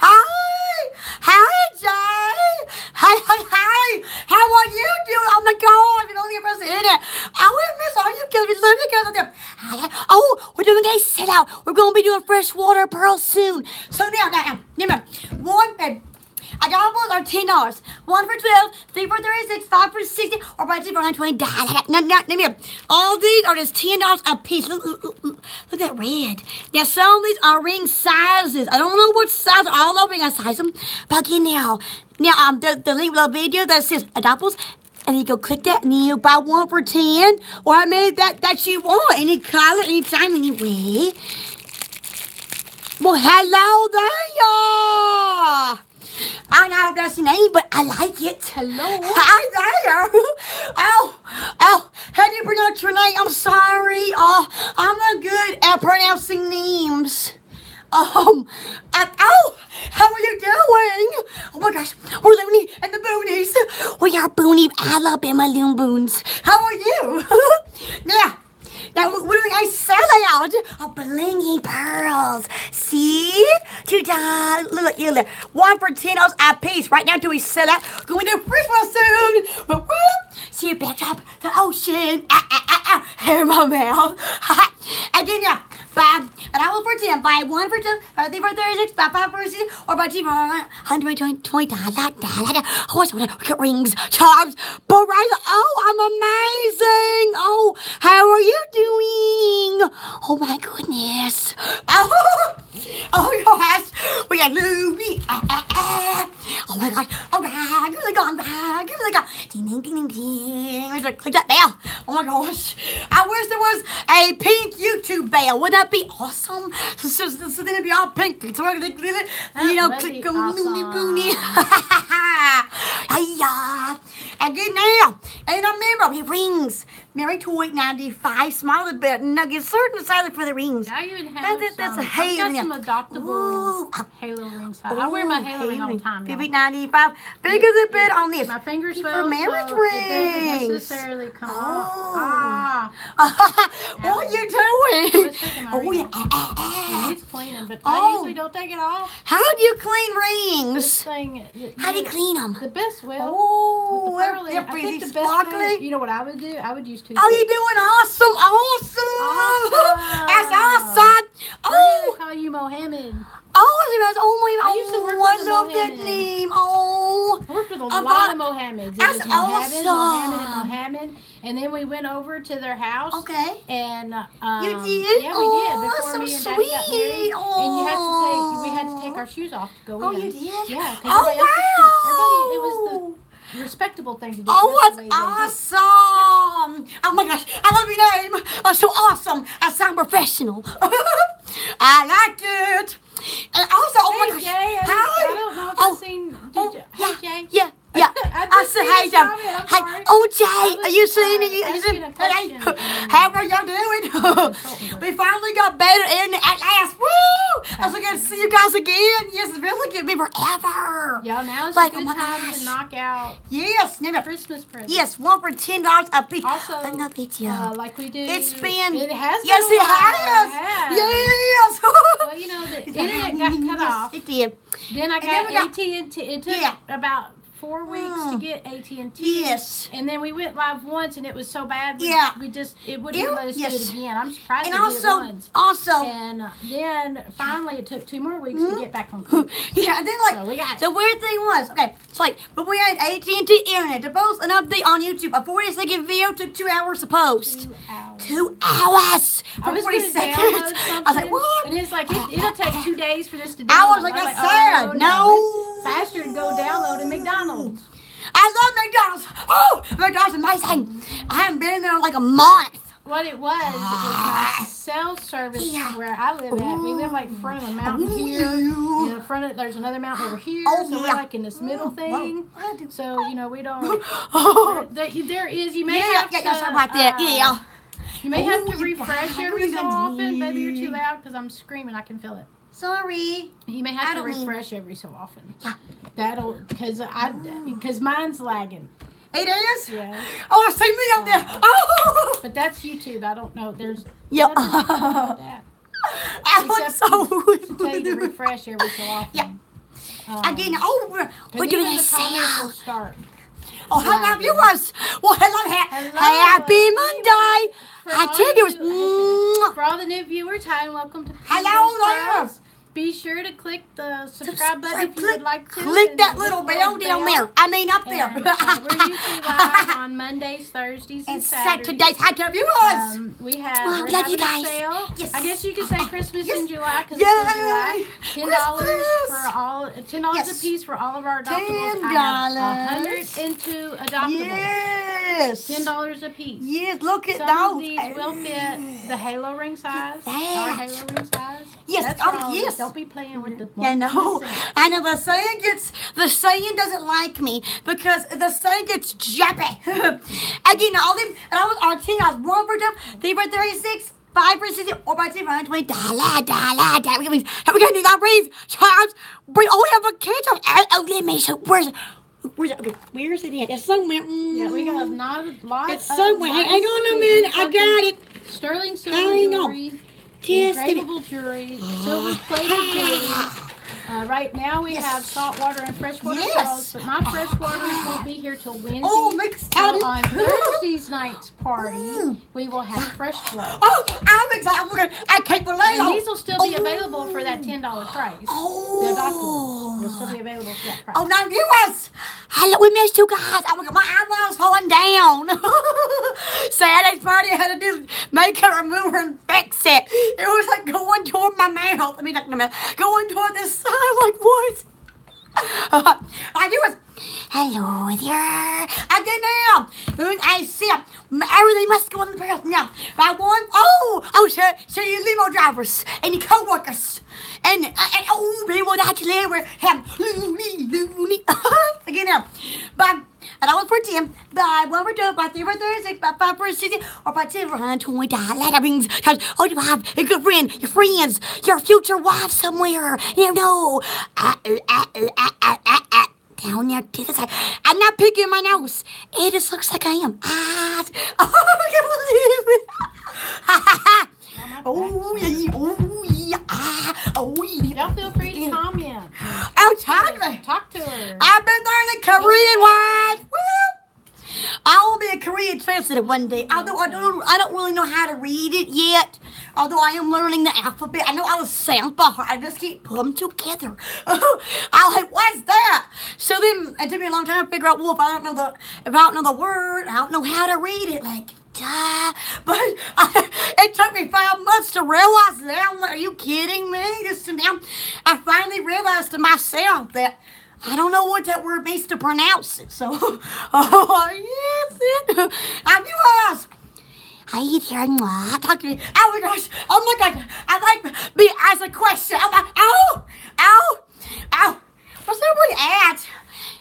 hi, hi, Jay. Hi, hi, hi. How are you doing? Oh my God, I'm only press the internet. I will miss all you guys. We love you guys out there. Hi. Oh, we're doing a set out. Doing freshwater pearls soon. So now, now, now, one bed. Adoptables are ten dollars. One for twelve, three for thirty-six, five for sixty, or buy two for twenty. All these are just ten dollars a piece. Look, look, look, look, at that red. Now, some of these are ring sizes. I don't know what size. All of them I size them. But again, now, now, um, the the link below video that says Adoptables. And you go click that and you buy one for ten. Or I made that that you want. Any color, anytime, anyway. Well, hello there, y'all. I don't know that's your name, but I like it. Hello. Hi there. Oh, oh, how do you pronounce your name? I'm sorry. Oh, I'm not good at pronouncing names. Um, uh, oh, how are you doing? Oh my gosh, we're Looney and the Boonies. We are Boonie Alabama Loon Boons. How are you? yeah. Now we're doing a sellout of blingy pearls. See? Two dollars. Look, look. One for ten dollars a piece. Right now, do we sell out? Going to Christmas soon. See you back up the ocean. Ah, ah, ah, ah. Hair in my mouth. and then yeah, buy an apple for ten. Buy one for two. Buy three for thirty-six. Buy five for six. Or buy two for hundred twenty twenty dollar. Horse get rings, charms, barrels. Oh, I'm amazing. Oh, how are you doing? Oh my goodness. Oh, oh gosh. We got Looney. Ah, ah, ah. Oh my gosh. Oh god. Give me the gun. God. Give me the gun. Ding ding ding ding ding. Click that bell. Oh my gosh. I wish there was a pink YouTube bell. Would that be awesome? So, so, so, then it'd be all pink. So I could, you know, click be on Looney awesome. Booney. Hiya. And good now. And remember, he rings. Mary Toy 95, Smiley Bit, Nuggets, certain silent for the rings. I even That- have that- that's a halo I've got some adoptable Ooh. halo rings. I wear my halo ring all the time. Maybe y'all. 95. Big as a bit on this. My fingers For swell, marriage so it rings. necessarily come Oh. off. Ah, what are you doing? Let's take 'em out Oh, yeah. now. Ah. It's cleaning, but Oh. I usually don't take it off. How do you clean rings? thing. you How do you clean them? The best well. Oh, the they're, they're I think the best way, you know what I would do? I would use two. Oh, you're doing awesome, awesome. Awesome. That's awesome. Oh. Oh, call you Mohammed. oh, that's oh my, I used to work oh, with a love that name. Oh, I worked with a Oh, lot of Mohammeds. It That's was Mohammed, Mohammed, awesome. and Mohammed. And then we went over to their house. okay. And um, You did? Yeah, we Oh, did. Before so me and Daddy got married. sweet. And you had to take we had to Oh. take our shoes off to go Oh, in. you did? Yeah. 'cause Oh, everybody else was- everybody- it was the respectable thing to do. Oh, That's that's the way they did. awesome! Oh my gosh, I love your name. That's so awesome. I sound professional. I like it. And also, oh my Hey gosh, Jay, hi. I don't know if Oh, seen. Did oh, you, yeah, hey Jay. Yeah, yeah. I I said, seen hey, you Jam. comment, I'm Hey, oh, Jay, are you seeing it? You- you asking said, a hey, how are y'all doing? we finally got better in at last. Woo! I was going to see you guys again. Yes, it's really good. Me forever. Y'all, now it's Like, a oh good my time gosh. to knock out Yes, never. Christmas presents. Yes, one for ten dollars a piece. Also, love it, Uh, yeah. like we did. It's been- It has. Been yes, it has. It has. Yes. Well, you know, the internet got cut off. It did. Then I And then got got- AT and T. It took Yeah. about four weeks to Mm. get AT and T. Yes. And then we went live once, and it was so bad. We, Yeah. We just it wouldn't Ew, let us yes. do it again. I'm surprised And did it also, once. also, And uh, then finally, it took two more weeks to get back on. Cool. yeah. And then like So we got it. the weird thing was, okay, it's like, but we had AT and T internet to post an update on YouTube. A forty second video took two hours to post. Two hours. Two hours I for was forty gonna seconds. download I was like, what? and it's like it, it'll take two days for this to download. I was like, that's oh, sad. No. faster to go download at McDonald's. I love McDonald's. Oh, McDonald's amazing. I haven't been there in like a month. What it was, it was my cell service Yeah. where I live at. We live like in front of a mountain here. In the front of there's another mountain over here. Oh, so we're like in this middle thing. So you know we don't. Oh. There, there is you may Yeah, have yeah, to. yeah, like that. uh, Yeah. You may have to Oh, refresh every so often. Maybe you're too loud because I'm screaming. I can feel it. Sorry. You may I have to don't mean- refresh every so often. That'll because I because mine's lagging. It is? Yeah, Oh, see me up there. Oh. but that's YouTube. I don't know. There's Yep. that. I was Except so. Tell you to refresh every so often. Yeah. Um, Again, oh, we're, doing a the comments will sale. start. Oh, about viewers? Well, hello, ha- Hello. happy Monday. For I tell you, you- mwah. For all the new viewers, hi and welcome to Hello. Stars. Be sure to click the subscribe button if you would like to. click that little bell down there. I mean, up there. And, uh, we're usually live on Mondays, Thursdays, and, and Saturdays. Saturdays, hi to viewers. Um, we have Well, love you guys. sale. Yes. I guess you could say Christmas Yes. in July because it's July. Ten dollars for all. Ten dollars Yes. a piece for all of our adoptables. $10. I have a hundred into adoptables. yes. Ten dollars a piece. Yes, look at Some those. of these will fit the halo ring size. Our halo ring size. Yes, That's oh, for all of yes. Don't be playing with the. I know. I know the saying gets the saying doesn't like me because the saying gets jappy. Again, all them and I was our ten I was one for them, three for thirty six, five for sixty, or by for hundred twenty. Dollar, dollar, dollar. We're gonna do that, breathe, Charles. We have a let me show where's where's it? Okay, where's it at? It's somewhere. Mm, Yeah, we got a lot. it's of somewhere. Hang on a minute. I got it. Sterling silver I know. jewelry, Yes, it- engravable jewelry, silver plated jewelry. Uh, right now we have saltwater and freshwater Yes. shells, but my freshwaters won't be here till Wednesday. Oh, make so on Thursday's night's party, Mm. we will have fresh flow. Oh, I'm excited. I can't believe And it. these will still be Oh. available for that ten dollar price. Oh. adoptables will still be available for that price. Oh, now viewers! Hello, we missed you guys. Oh my god, my eyebrows falling down. Saturday's party, I had to do makeup remover and fix it. It was like going toward my mouth. I mean, like, my mouth, going toward this I'm like, what? I do it. Hello there. Again now. And I see everything must go in the past now. I want, oh, oh, so, so you limo drivers and your co-workers. And, and oh, people that were have loony, loony. Again now. But, and I was for Tim, but I one for two, by three for thirty-six, by five for sixty, or by ten for hundred twenty. That means because all you have a good friend, your friends, your future wife somewhere. You know, uh, uh, uh, uh, uh, uh, uh, down there to the side. I'm not picking my nose. It just looks like I am. Ah, oh, I can't believe it. oh, yeah, oh, yeah, ah, oh, yeah. Y'all feel free to comment. Oh, talk. Talk to her. I've been learning Korean word. Woo! I will be a Korean translator one day. Although I don't, I don't really know how to read it yet. Although I am learning the alphabet, I know all the sound behind. I just can't put them together. I'm like, what's that? So then it took me a long time to figure out. Well, if I don't know the, if I don't know the word, I don't know how to read it. Like, duh. But I, it took me five months to realize that. Are you kidding me? Just now, I finally realized to myself that. I don't know what that word means to pronounce it. So, oh, yes, it. Have you asked? Hi there, Mwah. Talk to me. Oh my gosh. Oh my god. I like me ask a question. I'm like, ow, ow, ow. What's everybody at?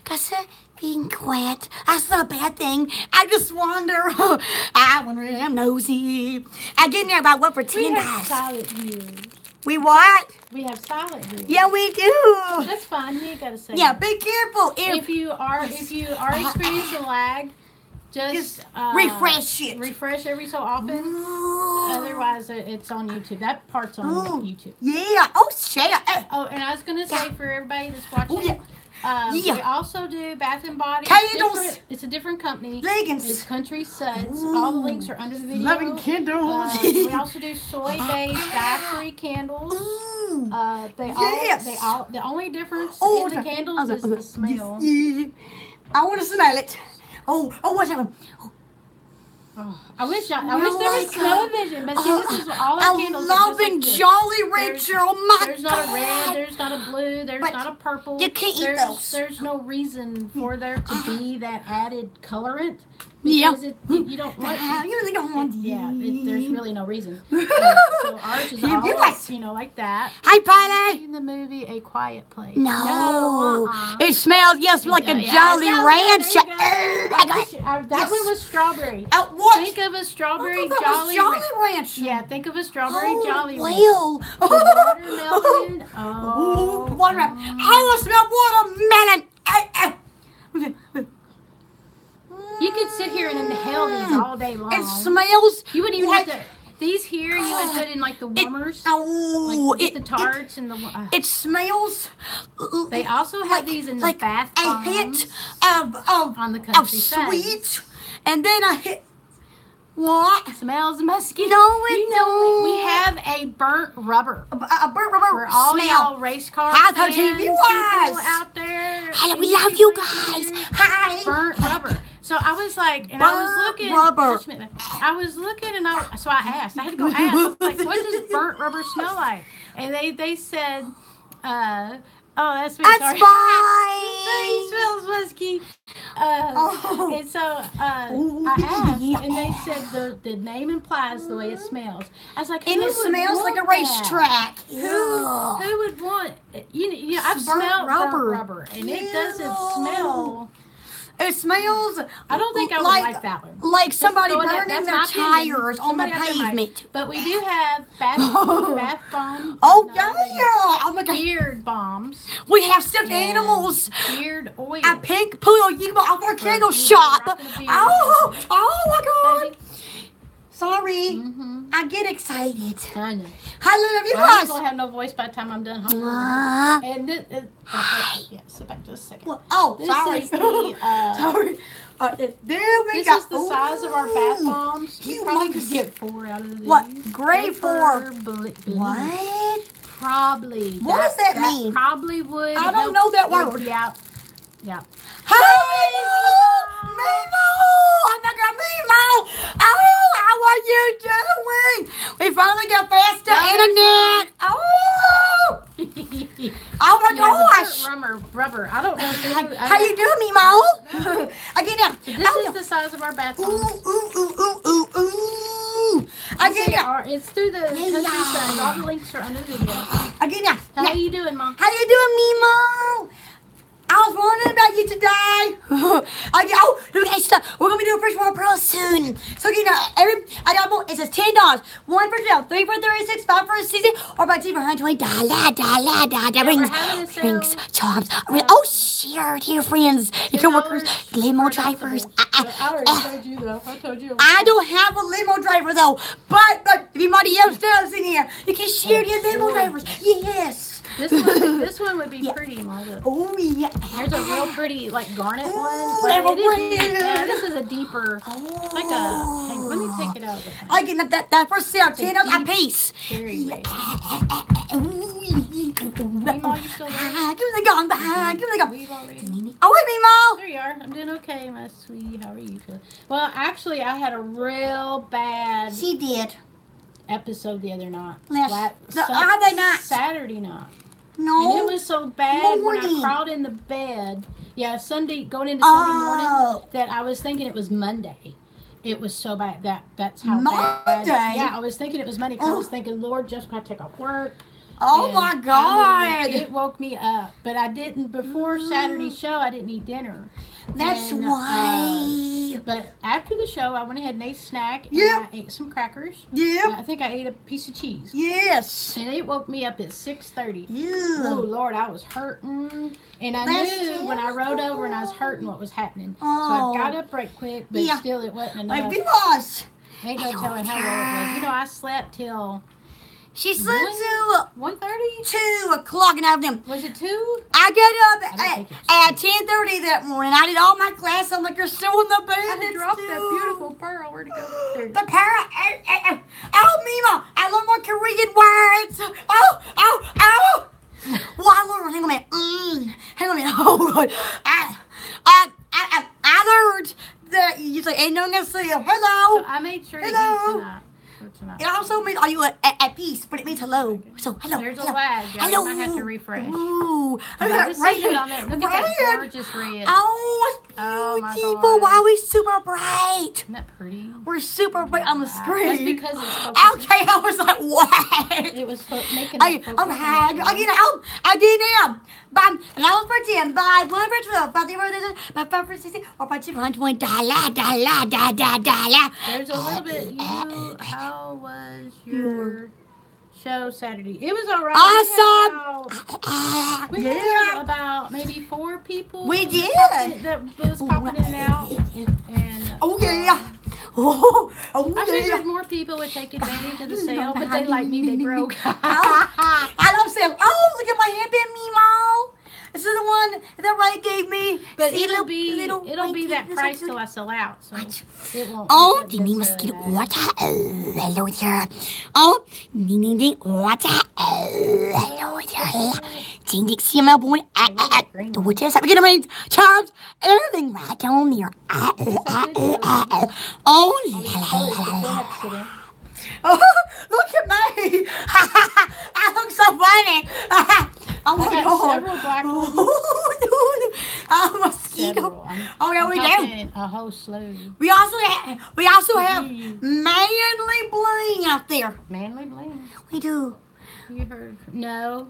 Cause uh, being quiet. That's not a bad thing. I just wonder. I wonder. I'm nosy. I get in there about what for We ten have guys. We what? We have silent viewers. Yeah, we do. That's fine. You gotta say. Yeah, be careful. If If you are if you are experiencing lag, just Just uh, refresh it. Refresh every so often. Ooh. Otherwise, it's on YouTube. That part's on Ooh. YouTube. Yeah. Oh, shit. Oh, and I was gonna say for everybody that's watching, Oh, yeah. Um, Yeah. we also do Bath and Body. Candles. It's, it's a different company. It's Leggings. Country Suds. All the links are under the video. Loving candles. Uh, we also do soy-based dye-free candles. Ooh. Uh, they Yes. all, they all, the only difference Oh, in the candles is the smell. I want to smell it. Oh, oh, what's that? Oh, I wish I, I wish Oh there was television, but see, this is all our I'm candles. are just loving. Jolly There's- Rancher. Oh my There's not a red, there's not a blue, there's But not a purple. you can't eat those. There's no reason for there to uh-huh. be that added colorant. Yeah. It, you don't want Ah, you really don't want Yeah, it, there's really no reason. Uh, so ours is guys. you know, like that. Hi, Polly. In the movie A Quiet Place. No. uh-uh. It smells, yes, like a Yeah, Jolly yeah, Rancher. there. Oh, I got it. Uh, that Yes. one was strawberry. Oh, what? Think of a strawberry I that Jolly Rancher. Jolly Rancher. Yeah, think of a strawberry oh, Jolly Rancher. well. Watermelon. Ooh, Oh. watermelon. I want to smell watermelon. You could sit here and inhale these all day long. It smells you wouldn't even like, have to. These here, you would put in like the warmers, oh, like it, the tarts and the. Uh, it, it smells. they also have like, these in the like bath a hint of of, on the of sweet, and then a hit. What? Smells musky. No, it you know, we- have a burnt rubber A, a burnt rubber for all smell. y'all race car Hi, fans, TV people out there. Hi, we love you guys. Hi. burnt rubber. So I was like, and I was looking. rubber. Just a minute. I was looking, and I so I asked. I had to go ask, like, what does burnt rubber smell like? And they they said, uh, oh, that's me. That's sorry. fine. It smells musky. Uh, Oh. And so uh, I asked, and they said the, the name implies the way it smells. I was like, And it smells like a racetrack. Who, who would want? You know, you know I've Burnt smelled rubber. burnt rubber, and it doesn't smell. It smells. I don't think I would like, like, that one. Like somebody burning their tires on the Somebody out there might. pavement. But we do have bath, oh. bath bombs. Oh yeah! Oh my god! Beard bombs. We have stuffed animals. Beard oil. A pink poodle you bought off our candle shop. wrap in a beard. Oh, oh my god! Sorry, Mm-hmm. I get excited. I know. Hi, love you I'm gonna have no voice by the time I'm done. Ah. And this, uh, uh, yeah, sit back just a second. Well, oh, This sorry. the, uh, sorry. Uh, there we This go. is the size of our bath bombs. You probably could get four out of these. What? Grade four. What? Probably. What does that mean? Probably would. I don't know that word. Yeah. Yeah. Hi, Mimo! Mimo! Oh my God, Mimo! Oh, how are you doing? We finally got faster internet. Oh! Oh my Yeah, gosh! Rubber, rubber. I don't know. If How, how you doing, Mimo? I get down. This Oh, is the size of our bath Ooh, ooh, ooh, ooh, ooh, ooh. I get down. It's through the Yeah. countryside. All the links are under the video. I get down. How you doing, Mom? How you doing, Mimo? I was wondering about you today. I oh, look at stuff. We're gonna be doing Fresh Water Pearl soon. So you know, every I got more. It says ten dollars. One for twelve, three for thirty-six, five for a season, or by two for hundred twenty. Dollar, dollar, dollar. Rings, having a sale. rings, charms. Oh, share, dear friends, your coworkers, limo drivers. I uh, uh, uh. told you though. I told you. I don't have a limo driver though, but but if anybody else does in here, you can share your limo drivers. Yes. This one, this one would be Yeah. pretty, Margaret. Oh yeah. There's a real pretty, like garnet one. I have But a it is, ring. yeah, this is a deeper, like a. Hang, let me take it out. of the I get that that, that first sale, ten dollars a piece. Very big. Meemaw, you still there? Ah, give me the gun, give me the gun. We've already. Oh, wait. There you are. I'm doing okay, my sweetie. How are you feeling? Well, actually, I had a real bad She did. episode the other night. Last- La- No, Sun- how they not? Saturday night. And it was so bad when I Morning. crawled in the bed. Yeah, Sunday going into Sunday oh. morning Oh. that I was thinking it was Monday. It was so bad that that's how Monday? bad. Yeah, I was thinking it was Monday. 'cause I was Oh. thinking, Lord, just gotta take off work. Oh And my I God. it woke me up, but I didn't before Saturday's mm. show. I didn't eat dinner. That's And, uh, why. But after the show, I went ahead and ate a snack. Yeah. I ate some crackers. Yeah. I think I ate a piece of cheese. Yes. And it woke me up at six thirty. Oh Lord, I was hurting, and I That's knew when I rode over and I was hurting what was happening. Oh. So I got up right quick, but Yeah. still it wasn't My enough. boss. Ain't no telling how long it was. You know, I slept till She slept Really? till one thirty. two o'clock and I them. Was it two? I got up don't at, at ten thirty that morning. I did all my class. I'm like, you're still in the bed. I dropped that beautiful pearl. Where'd it go? There. The para. eh, eh, eh. Oh, Mima, I love my Korean words. Oh, oh, oh. Well, I learned. Hang on a minute. Mm, hang on a minute. Oh, God. I, I, I, I, I learned that you say, ain't no gonna see you. So Hello. I made sure to Hello. Tonight. For tonight. It also means, are you at, at, at peace? But it means hello. So, hello. There's a hello. lag. guys. Hello. I have to refresh. Ooh. I just right on there. Look at right that here. gorgeous red. Oh, Oh, my beautiful. God. Why are we super bright? Isn't that pretty? We're super bright on the screen. That's because it's focusing. Okay, I was like, what? It was fo- making. I, I'm hag. I get out. I did am. Bam. And I was for ten. By one for twelve. By three for this. By five for sixteen. Or by two for twenty. Dollar, dollar, dollar, dollar. There's a little bit. You, how was your show Saturday? It was alright. Awesome. We had about, we had Yeah. about maybe four people. We did. That was popping in and out. And Oh yeah. Oh, oh I yeah. figured more people would take advantage of the sale, but they like me, they broke. I love sales. Oh, look at my hand, hairband, Meemaw. This is the one that Ray gave me. But See, it'll little- be little it'll be that price till I sell out. So it won't. Oh, it Dini won't mosquito necessarily water. Oh, hello there. Oh, Dini ding water. Oh, hello there. Ding ding see my boy. The water is getting my charms. Everything right on there. Oh, la la la la la. Oh, look at me. I look so funny. oh my I got god. several black ones. oh, mosquito. Several. Oh yeah, I'm we do. A whole slew. We also have we also have manly bling out there. Manly bling. We do. You heard? No.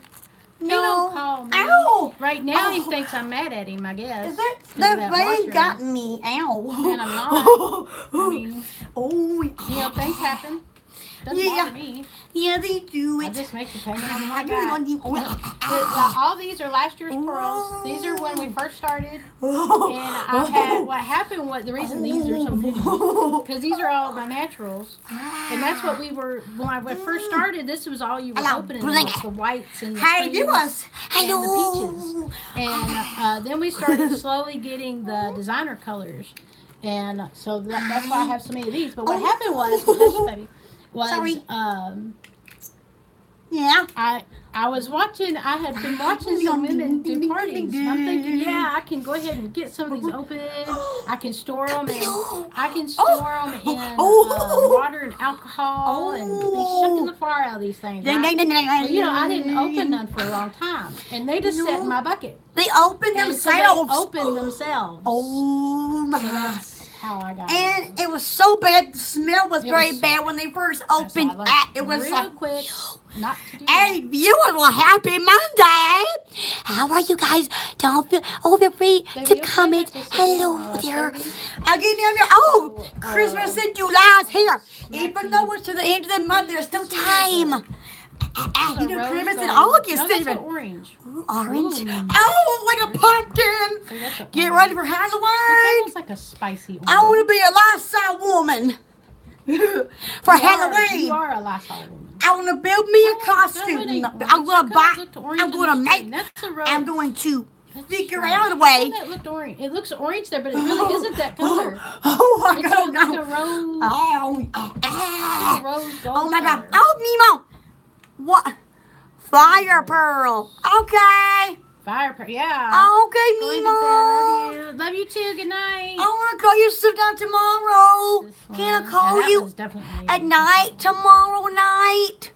He No. me. Ow! Right now he Oh. thinks I'm mad at him. I guess. Is that of bling got me? Ow! And I'm not. Oh. I mean, oh, you know, things happen. Doesn't Yeah. bother me. yeah, they do I it. just makes you payment on my do it back. the- The- all these are last year's pearls. These are when we first started. Oh. And I had what happened. What the reason these are so pretty because these are all my naturals, and that's what we were when I when first started. This was all you were opening was the whites and the Hey, you creams. was. and the Hello. And uh, then we started slowly getting the designer colors, and so that, that's why I have so many of these. But what happened was, was Sorry. um, Yeah. I I was watching. I had been watching some women do parties. and I'm thinking, yeah, I can go ahead and get some of these open. I can store them in. I can store them in uh, water and alcohol and be shucking the fire out of these things. I- you know, I didn't open none for a long time, and they just sat in my bucket. They open And so they themselves. open themselves. Oh my. that's how I got And it was so bad. The smell was It very was- bad when they first That's why I opened. Ah, it was real like, quick. Not Hey, viewers, happy Monday! How are you guys? Don't feel, oh, feel free to comment. Hello a- there. Again. Oh, Uh, Christmas in July's here. Even though it's to the end of the month, there's still time. Ah, ah, You know, rose Christmas in gold. August, no, that's Stephen. orange. Ooh, Orange. Ooh. Oh, like a pumpkin. A Get orange. ready for It's Halloween. almost like a spicy orange. I want to be a lifestyle woman for You are- Halloween. You are a lifestyle woman. I want to build me a Oh, costume. I'm going to buy. I'm going to make. That's a rose. I'm going to figure strange. out a way. Oh, that looked orange. It looks orange there, but it really isn't that color. Oh, I It's don't a, like a rose. Oh, oh, It's ah. gold oh my God. color. Oh, Nemo. What? Fire pearl. Okay. Fire, per- yeah. Okay, Go ahead and say Nemo. I love you. Love you too. Good night. I want to call you sit down tomorrow. Can I call Yeah, you at night tomorrow night?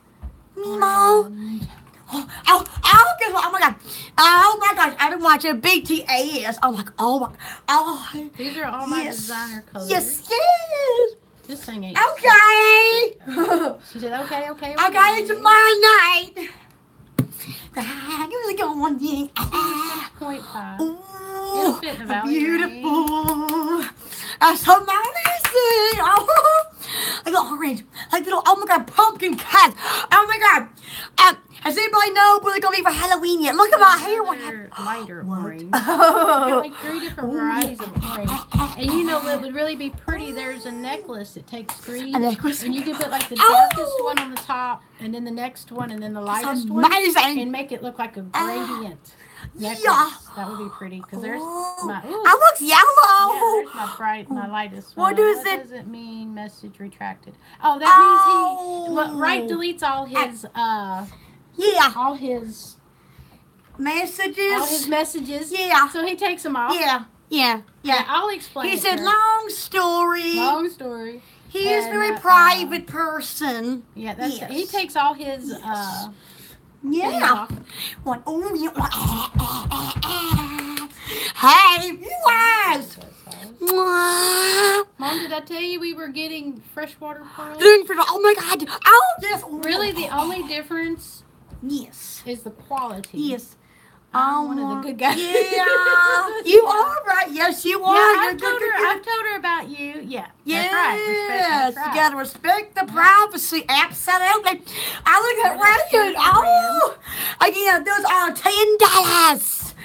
Nemo. Um, Oh, oh, oh? Oh my god. Oh my gosh. I've been watching BTS. I'm like, oh my, oh. These are all my Yes. designer colors. Yes, yes. This thing ain't. Okay. She said, okay, okay. I got it tomorrow night. Ah, Give me go one thing. Ah, Point five. Ooh, It'll fit in the valley, beautiful. That's so amazing. Oh, I got orange. Like little, oh my god, pumpkin cats. Oh my god. Um, does anybody know what they're going to be for Halloween yet? Look at my hair. What Another lighter What? orange. Like three different varieties of orange. And you know what would really be pretty? There's a necklace that takes three. A necklace. And you can put like the Oh. darkest one on the top, and then the next one, and then the lightest one. amazing. And make it look like a gradient necklace. Yeah. That would be pretty. Because there's Ooh, my. Ooh, I looks yellow. there's my bright, my lightest What one. does that it- doesn't mean message retracted. Oh, that means he. Oh. Right deletes all his. uh yeah. All his. Messages. All his messages. Yeah. So he takes them off. Yeah. Yeah. Yeah, Yeah. I'll explain. He said, long story. Long story. he is a and, very uh, private person. Yeah, that's Yes. he takes all his uh Yeah. What? Oh, yeah. Eh, eh, eh, hey, viewers. Mwah. Mom, did I tell you we were getting freshwater pearls? Doing for the- Oh my God! Oh, this Really, the only difference Yes. is the quality. Yes. I'm Oh, one of the oh, good guys. Yeah, you are right. Yes, you are. You're I've told her. I've told her about you. Yeah, Yes, that's right. Respect, that's right. you gotta respect the privacy. Absolutely. I look at good, Oh, again, those are ten dollars.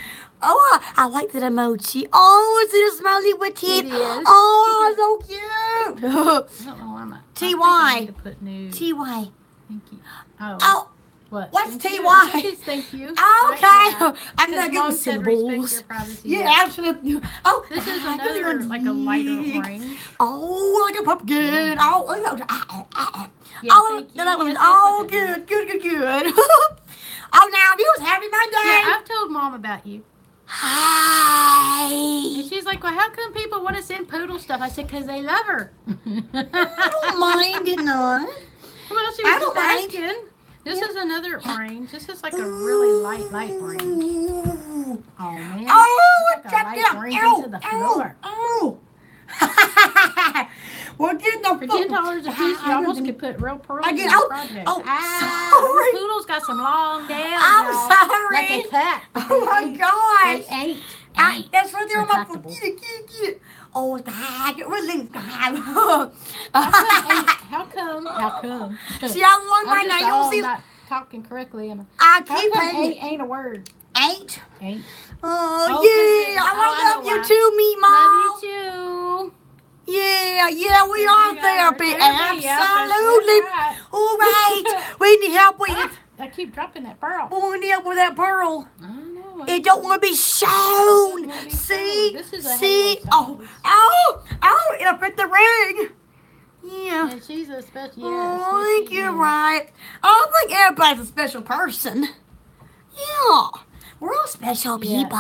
Oh, I like that emoji. Oh, is it a smiley with teeth? It is. Oh, so cute. I don't know why my I think TY. I need to put new. Ty. Thank you. Oh, Oh, what? what's Thank. TY? Just Thank you. okay. I'm Because gonna give Mom you symbols. Yeah, absolutely. Oh, This is another like a lighter orange. Oh, like a pumpkin. Oh, oh, oh, ah, ah, ah. Yeah, oh, you. that was oh, yes, good, good, good, good. oh, now you was happy Monday. Yeah, I've told mom about you. Hi. And she's like, well, how come people want to send poodle stuff? I said, because they love her. I don't mind it none. Well, she I don't just mind. This is another orange. This is like a really light, light orange. Oh, man. Oh, It's like a light down. orange Ow, into the floor. ow. well, get the For ten dollars a piece, you almost could put real pearls I in get- your oh, project. oh, ah, sorry. poodle's got some long nails. I'm y'all. sorry. Like a cat. Oh my They gosh. ain't. I, that's right there on my. Get it, get it, get it. Oh, God. It really How come? How come? How come? See, I want my I'm just name. all See, not talking correctly. And I how keep come ain't, ain't a word? Ain't. Ain't. Oh, Oh, yeah. I Oh, I love know you why. too, me mom. Love you too. Yeah, yeah, we are therapy. therapy, yeah, that's Absolutely. right. All right. we need help with I keep dropping that pearl. Oh, we need help with that pearl. I know. It don't want to be shown. It doesn't wanna be See? shown. This is a See? Oh, oh, oh, it'll fit the ring. Yeah. And she's a special. Yeah, Oh, I think you're right. Oh, I don't think everybody's a special person. Yeah. We're all special people.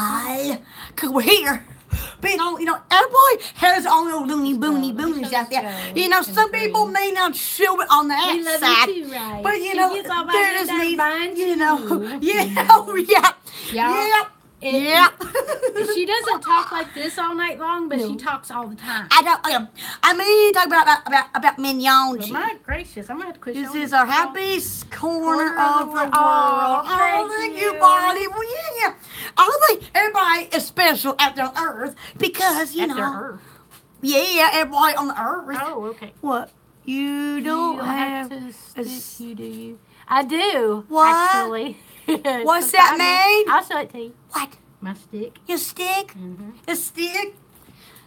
Because we're here. Being all, you know, everybody has all their loony boony boonies Let's out there. You know, some people may not show it on the outside. you too, right? But you know, gets all by there is me, you know, yeah, oh, yeah, yeah. It- Yeah. She doesn't talk like this all night long, but she talks all the time. I don't. Um, I mean, talk about about about, about mignon. Well, my gracious, I'm gonna have to quit This is our happiest corner Corner of of the world. world. Oh, Thank thank you, you. Barney. Well, yeah, yeah. I think everybody is special out there on Earth because you After know, Earth. yeah, everybody on the Earth. Oh, okay. What? You don't, you don't have. have, to a stick, s- you do you? I do. What? Actually. What's that mean? I'll show it to you. What? My stick. Your stick? hmm The stick?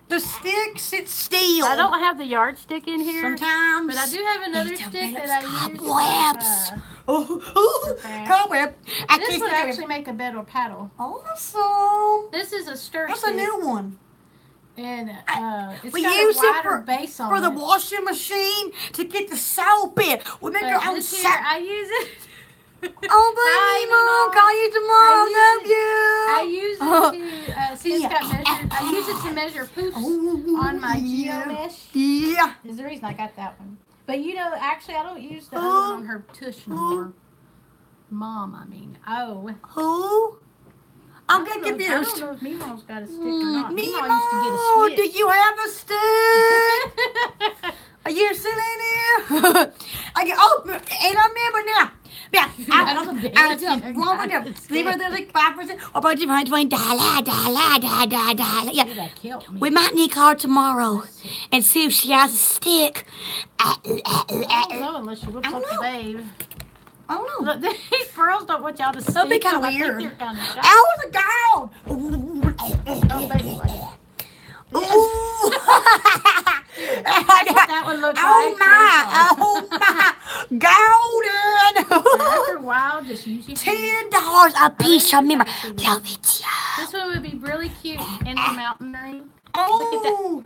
The stick sits still. I don't have the yardstick in here, Sometimes. but I do have another stick that I use. cobwebs. Uh, Oh, oh, Okay. cobweb. I this would actually it. make a better paddle. Awesome. This is a stir That's a new one. and uh, it's We got use a it wider for- base on For the washing machine to get the soap in. We make But our own soap. I use it. Oh, baby, mom, call you tomorrow. I Love you. I use it to uh, see it's got measured. I use it to measure poops Oh, on my yeah. geo mesh. Yeah. Is the reason I got that one. But you know, actually, I don't use the Oh. one on her tush no more. Mom, I mean. Oh. Who? I'm I getting don't I confused. don't know if Meemaw's got a stick or not. Me, Meemaw used to get a do you have a stick? Are you still in there? I get, oh, and I remember now. Yeah, I, don't know. I, I, what would you, leave her there like five percent, or about you behind twenty dollar, dollar, dollar, dollar. Yeah, That killed me. we might need her tomorrow and see if she has a stick. I don't know unless she up don't know. babe. I don't know. Look, these girls don't want y'all to see. That'd be them. I think weird. kinda. I was a girl. Oh, baby, Ooh. that one looks Oh like. my! Oh my! Golden! After a while, just use your. Ten dollars a piece. Remember, love it, yeah. This one would be really cute in the mountain ring. Oh,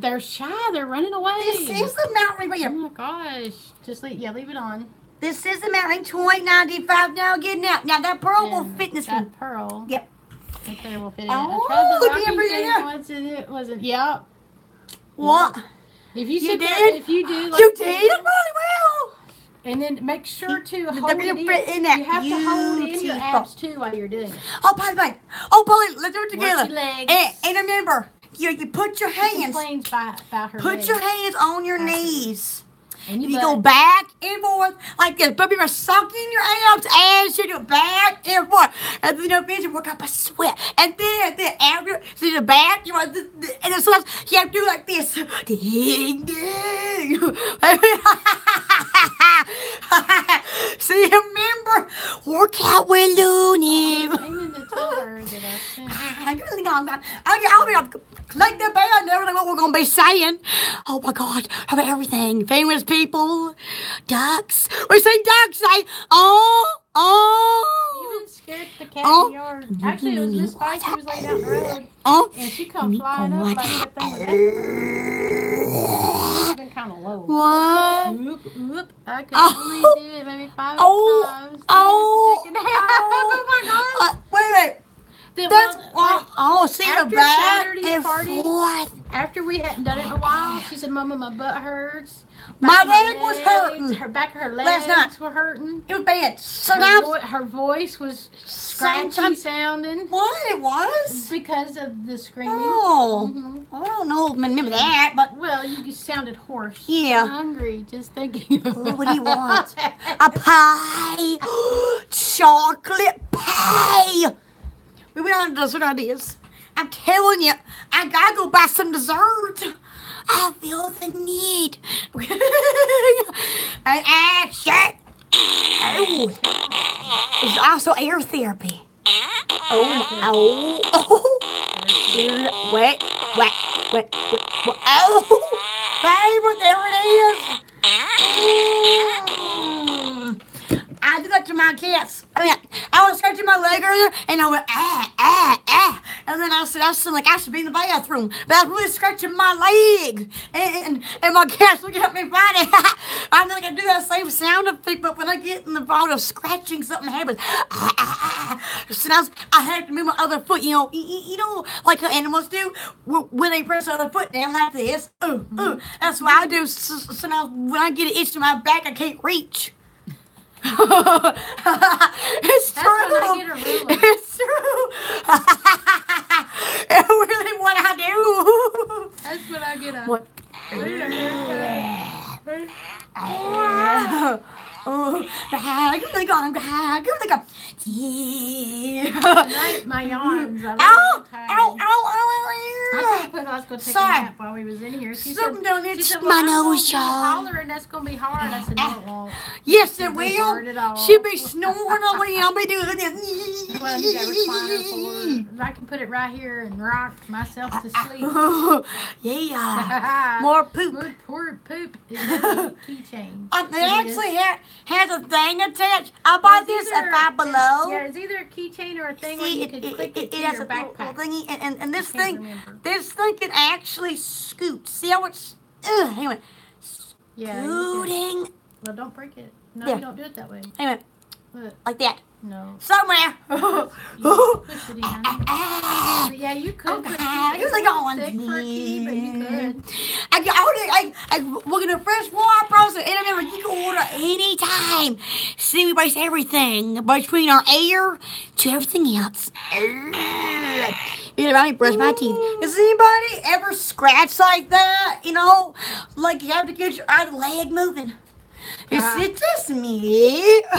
They're shy. They're running away. this is the mountain ring. Oh my gosh! Just leave, yeah, leave it on. This is the mountain ring. Twenty ninety five. Now getting out. Now that pearl will fit in this one. pearl. Yep. Right there will fit in. Oh, I tried the locking thing once it wasn't. Yep. What? If you, sit there, did? if you do, like, You did it really well. and then make sure to hold it in. in that You have to hold in your abs too while you're doing it. Oh, by the way. Oh, Polly, let's do it together. And, and remember, you, you put your hands, by, her put legs. your hands on your After. knees. And You go back and forth like this. But you're sucking your abs as you go back and forth. And then you know, eventually work up a sweat. And then, then after, so you're back, you want this, and then sometimes you have to do like this. Ding, ding. See, remember, work out with Looney. I meant to tell her that I sent. I really don't. I, I'll be up. Like the band and everything, what we're going to be saying. Oh my God, about everything? Famous people, ducks. We say ducks, say, oh, oh, Even scared the cat Oh. in the yard. Actually, it was Miss Spice who was laying down the road, oh. and she come flying up like that thing was She's been kind of low. What? Whoop, whoop. I could Oh. only do it maybe five Oh, times. oh, a nap. oh my God. Uh, wait, wait. Then That's, one- oh, oh, see the after back Saturday's and party- forth. After we hadn't done it in a while, she said, "Mama, my butt hurts. My Back leg was hurting. Her back of her Last legs night. were hurting. It was bad. So Her, now, vo- her voice was scratchy Sometimes- sounding what it was? because of the screaming. Oh, Mhm. I don't know. Remember that, but Well, you just sounded hoarse. Yeah. I'm hungry just thinking. What do you want? A pie. Chocolate pie. We went on dessert ideas. I'm telling you, I gotta go buy some dessert. I feel the need. An action. Oh. It's also air therapy. Oh, oh, oh. Wet, wet, wet, wet. Oh, baby, there it is. Mm. I did that to my cats. I mean, I was scratching my leg earlier, and I went ah ah ah, and then I said I was like I should be in the bathroom, but I was really scratching my leg, and and, my cats looking at me funny. I'm not gonna do that same sound effect, but when I get in the ball of scratching, something happens. Ah, ah, ah. So now I had to move my other foot. You know, you, you know, like animals do when they press the other foot down like this. Ooh, ooh. That's what I do. So now when I get an itch in my back, I can't reach. It's That's true. Get a ruler. It's true. it's really what I do. That's when I get a. What? Right. Oh, bag, like on bag, like a. Tonight, my. I'm Ow! so tired. Ow! Ow! I Ow! I was going to take Sorry. a nap while we was in here. She said, Something don't itch said, my I'm nose, gonna y'all. hollering. That's going to be hard. I said, no, it won't. Yes, it at will. She'll be snoring over here. I'll be doing this. Well, you got for I can put it right here and rock myself to sleep. yeah. More poop. Poor, poor poop keychain. Uh, it actually ha- has a thing attached. I bought this at Five Below. Yeah, it's either a keychain or a thing where See, you it, can it, click it, it, has a backpack. thingy, and, and, and this thing, remember. this thing can actually scoot. See how it's, ugh, Yeah. can- scooting. Well, don't break it. No, Yeah. you don't do it that way. Anyway, Look, like that. No. Somewhere. You push it in. Ah. But yeah, you could. put Okay, it here's like in all thick for a but you could. I, I, I, I, we're gonna fresh water process, and I remember you can order anytime. See, we base everything between our air to everything else. You know, I brush my teeth. Does anybody ever scratch like that? You know, like you have to get your leg moving. Is it just me?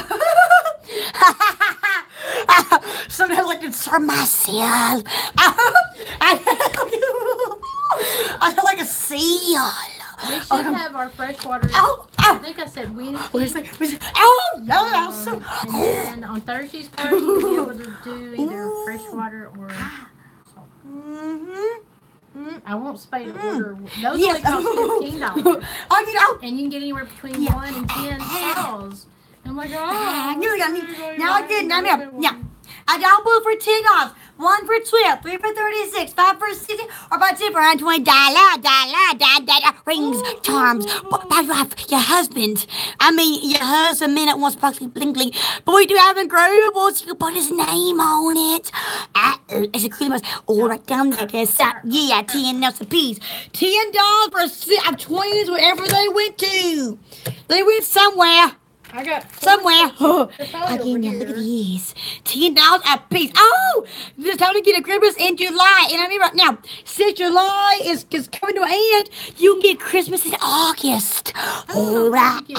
Sometimes I concern myself. I, I feel like a seal. We should Um, have our freshwater. Ow, I ow. think I said we. Where's my, where's oh, no, Um, so, and then on Thursday's party, be able to do either freshwater or. mm-hmm. I won't spay Mm. order. Those Yes. only cost fifteen dollars, I get out. and you can get anywhere between Yeah. one and ten saws. I'm like, oh, Ah, you got me. I'm Now I get- now I get- I got blue for ten dollars, one for twelve, three for thirty-six, five for sixty, or buy two for hundred twenty dollar, dollar, dollar, dollar, rings, charms. Buy for your husband. I mean, your husband minute wants sparkling bling bling. But we do have incredibles. You can put his name on it. Uh, it's a Christmas. All right down there. Yes, uh, yeah, ten nuts a piece. Ten dollars for a set of twins wherever they went to. They went somewhere. I got Somewhere. Probably Again, over look at these. Ten dollars a piece. Oh, this time to get a Christmas in July. And I mean right now, since July is, is coming to an end, you can get Christmas in August. All right. you.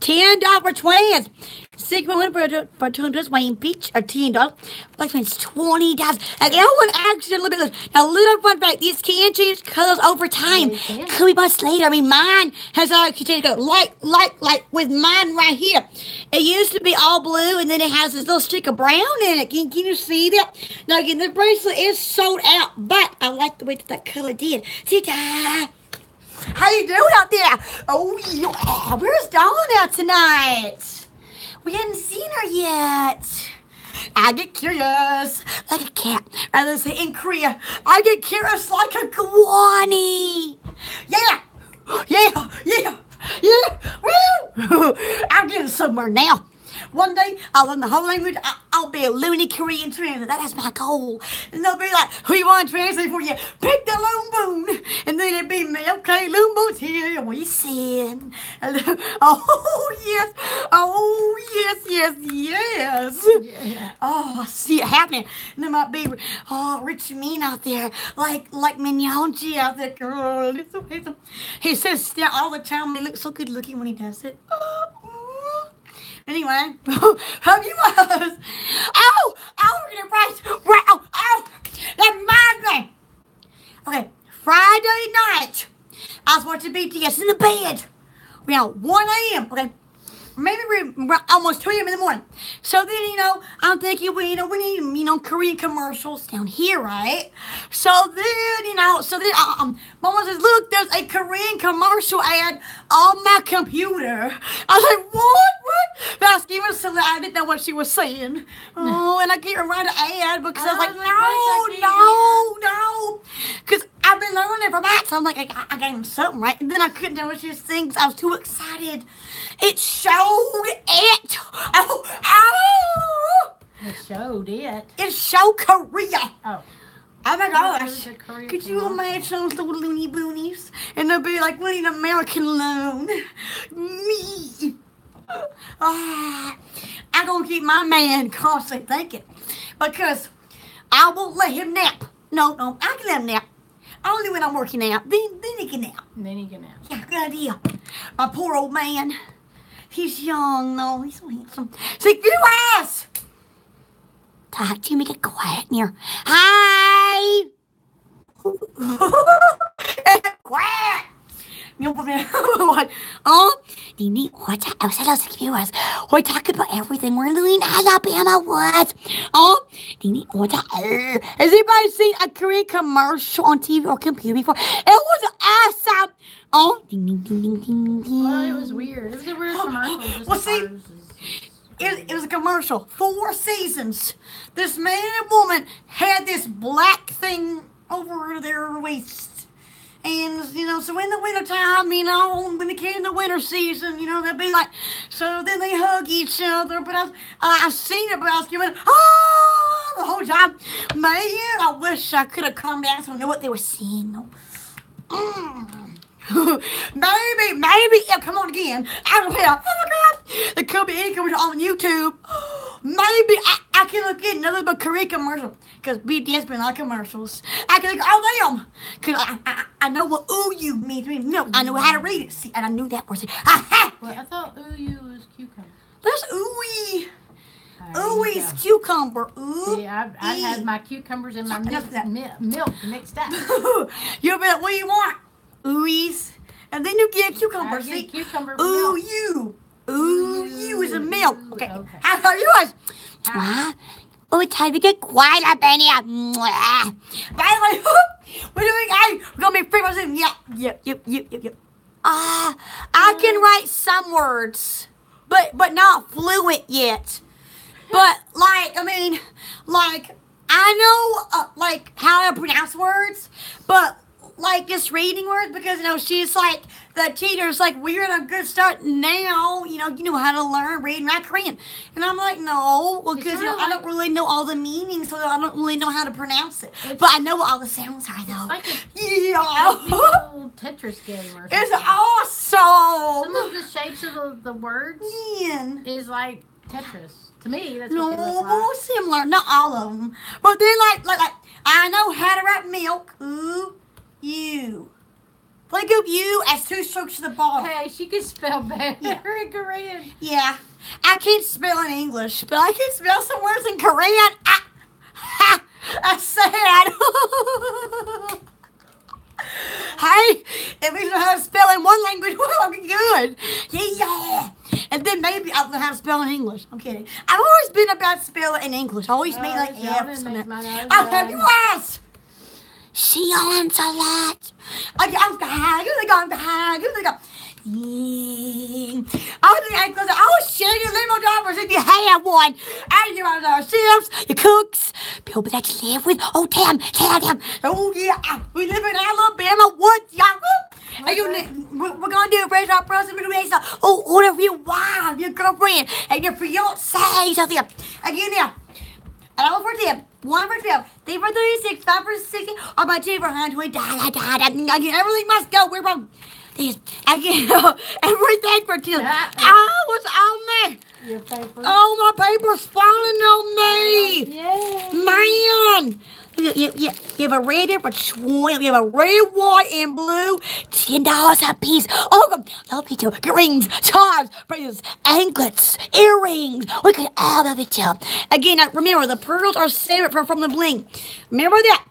Ten dollars for twins. Six one for for two hundred Wayne Beach or ten dollars. Black twins twenty dollars. And the other one actually a little bit less. Now little fun fact, these can change colors over time. Can. Could be months later. I mean mine has actually changed color. Like like like with mine right here. It used to be all blue and then it has this little streak of brown in it. Can, can you see that? Now again the bracelet is sold out, but I like the way that that color did. See that? How you doing out there? Oh, yeah. where's Dawn at tonight? We hadn't seen her yet. I get curious like a cat. Rather than say in Korea, I get curious like a guani. Yeah, yeah, yeah, yeah. Woo! I'm getting somewhere now. One day I'll learn the whole language. I- I'll be a loony Korean translator. That is my goal. And they'll be like, "Who you want to translate for you? Pick the loon boon." And then it'd be me. Okay, loon boon's here. We sin. Oh yes. Oh yes, yes, yes. Yeah. Oh, I see it happening. And there might be oh Rich Mean out there, like like Min Yoongi out there. Girl, so handsome. He says yeah, all the time. He looks so good looking when he does it. Oh, Anyway, hope you was. Oh, oh, we're gonna price. Right, oh, that me. Okay, Friday night, I was watching BTS in the bed around 1 a.m. Okay, maybe we're almost 2 a.m. in the morning. So then, you know, I'm thinking, well, you know, we need, you know, Korean commercials down here, right? So then, you know, so then, um, Mama says, look, there's a Korean commercial ad on my computer. I was like, what? What? But I was giving Celine, I didn't know what she was saying. Oh, and I can't write an ad because I was like, no, no, no. Because I've been learning from that. So I'm like, I, I gave him something, right? And then I couldn't tell what she was saying 'cause I was too excited. It showed it. Oh, oh. It showed it. It showed Korea. Oh. Oh my gosh. was a Korean Could you imagine those little loony boonies? And they'll be like, we need an American loan. Me. Ah, I'm gonna keep my man constantly thinking because I won't let him nap. No, no, I can let him nap. Only when I'm working out. Then, then he can nap. Then he can out. Yeah, good idea. My poor old man. He's young, though. He's so handsome. Say, you ass! Talk to me, get quiet in here. Hi! quiet! You know, oh, Nini, what's I was hello, viewers. We're talking about everything we're doing in Alabama Woods. Oh, Nini, what's that? Has anybody seen a Korean commercial on TV or computer before? It was awesome. Oh, ding, ding, ding, ding, ding, ding. Well, it was weird. It was a weird commercial. Well, see- It, it was a commercial. Four seasons. This man and woman had this black thing over their waist. And, you know, so in the wintertime, you know, when it came to winter season, you know, they'd be like, so then they hug each other. But I, I, I've seen it, but I was giving, oh, the whole time. Man, I wish I could have come down so know what they were saying. Mm. maybe, maybe, yeah, come on again. I don't care. Oh my God. It could be any commercial on YouTube. Maybe I, I can look at another but Korean commercial. Because BTS been on commercials. I can look at all them. Because I, I, I know what ooh you means. means no, I know how to read it. See, and I knew that it. Ah, ha Well, I thought ooh was cucumber. There's ooey. Ooey's cucumber. Ooh. See, I, I had my cucumbers and my milk, mi- milk mixed up. you bet what do you want. Ooey's. And then you get cucumber. See? cucumber Ooh, milk. you. Ooh, you is a milk. Okay. Okay. How about yours? Mwah. Oh, it's time to get quiet up in here. Mwah. By the way, we're doing, hey, we're going to be free person. Yeah, yep, yep, yep, yep, yep. Ah, I can write some words, but but not fluent yet. But like, I mean, like I know uh, like how to pronounce words, but like just reading words because you know she's like the teacher's like we're in a good start now. You know, you know how to learn read and write Korean, and I'm like no, well because you know, kinda I don't really know all the meanings, so I don't really know how to pronounce it. But I know what all the sounds are though. Like a yeah, old Tetris game or it's awesome. Some of the shapes of the, the words is like Tetris. To me, that's No, like. more similar, not all of them. But then, like, like, like, I know how to write milk. Ooh, you. Think of you as two strokes to the bottom. Hey, she can spell better Yeah. in Korean. Yeah, I can't spell in English, but I can spell some words in Korean. Ah, ha, that's sad. hey, at least I know how to spell in one language. We're looking good. Yeah. And then maybe I'll know how to spell in English. I'm kidding. I've always been about spelling in English. I always make like Oh, yeah, F's. that and my I'll have run. You. She yawns a lot. I I'm back. You think I'm back. You think I'm. I was think I was I was shaking limo drivers if you have one. And you are the chefs, the cooks, people that you live with. Oh damn, damn, damn. Oh yeah, we live in Alabama. What y'all? Are you, we're gonna do a raise our prices. We're gonna raise our, oh, whatever you want, your girlfriend and your fiance, something. Again, now. And all for ten, one for twelve, three for thirty-six, five for sixty, or by two for hundred twenty. Da da da da. Again, everything must go. We're wrong. This again, everything for two. Oh, what's on me? Your paper. Oh, my paper's falling on me. Yay. Man! You, you, you, you have a red here for. You have a red, white, and blue. Ten dollars a piece. Oh, love you too. Rings, charms, bracelets, anklets, earrings. We could all love it too. Again, remember the pearls are separate from, the bling. Remember that.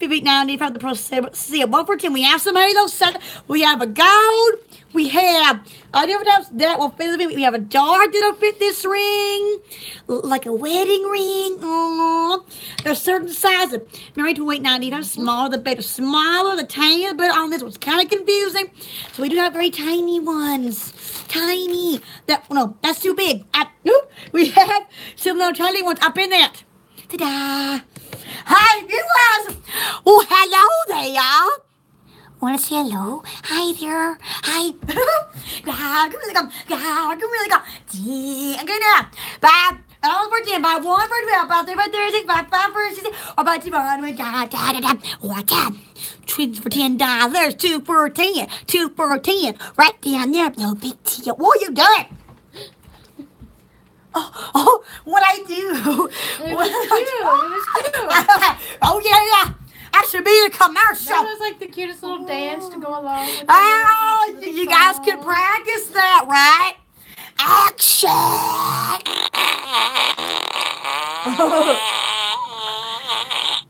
Beat ninety five. The pearls separate. See, one for ten. We have some halo set. We have a gold. We have uh, different types that will fit the ring. We have a dart that'll fit this ring, like a wedding ring. Aww. There's certain sizes. Married to weight 90. The smaller, the better. Smaller, the tinier, but on this one's kind of confusing. So we do have very tiny ones. Tiny. That no, that's too big. Uh, nope. We have some little tiny ones up in that. Ta-da! Hi, viewers! Oh, hello there! Want to say hello? Hi there. Hi. God, really come. God, really come. Okay, now. Bye. All for ten, by one for twelve, by three for thirty-six, by five for sixty, or by two for hundred. Da da da da. What that? Twins for ten dollars. Two for ten. Two for ten. Right down there. No big deal. What you doing? Oh, oh, what I do? It What was cute. It was cute. oh yeah, yeah. I should be in a commercial. That was like the cutest little dance to go along with Oh, you guys can practice that, right? Action!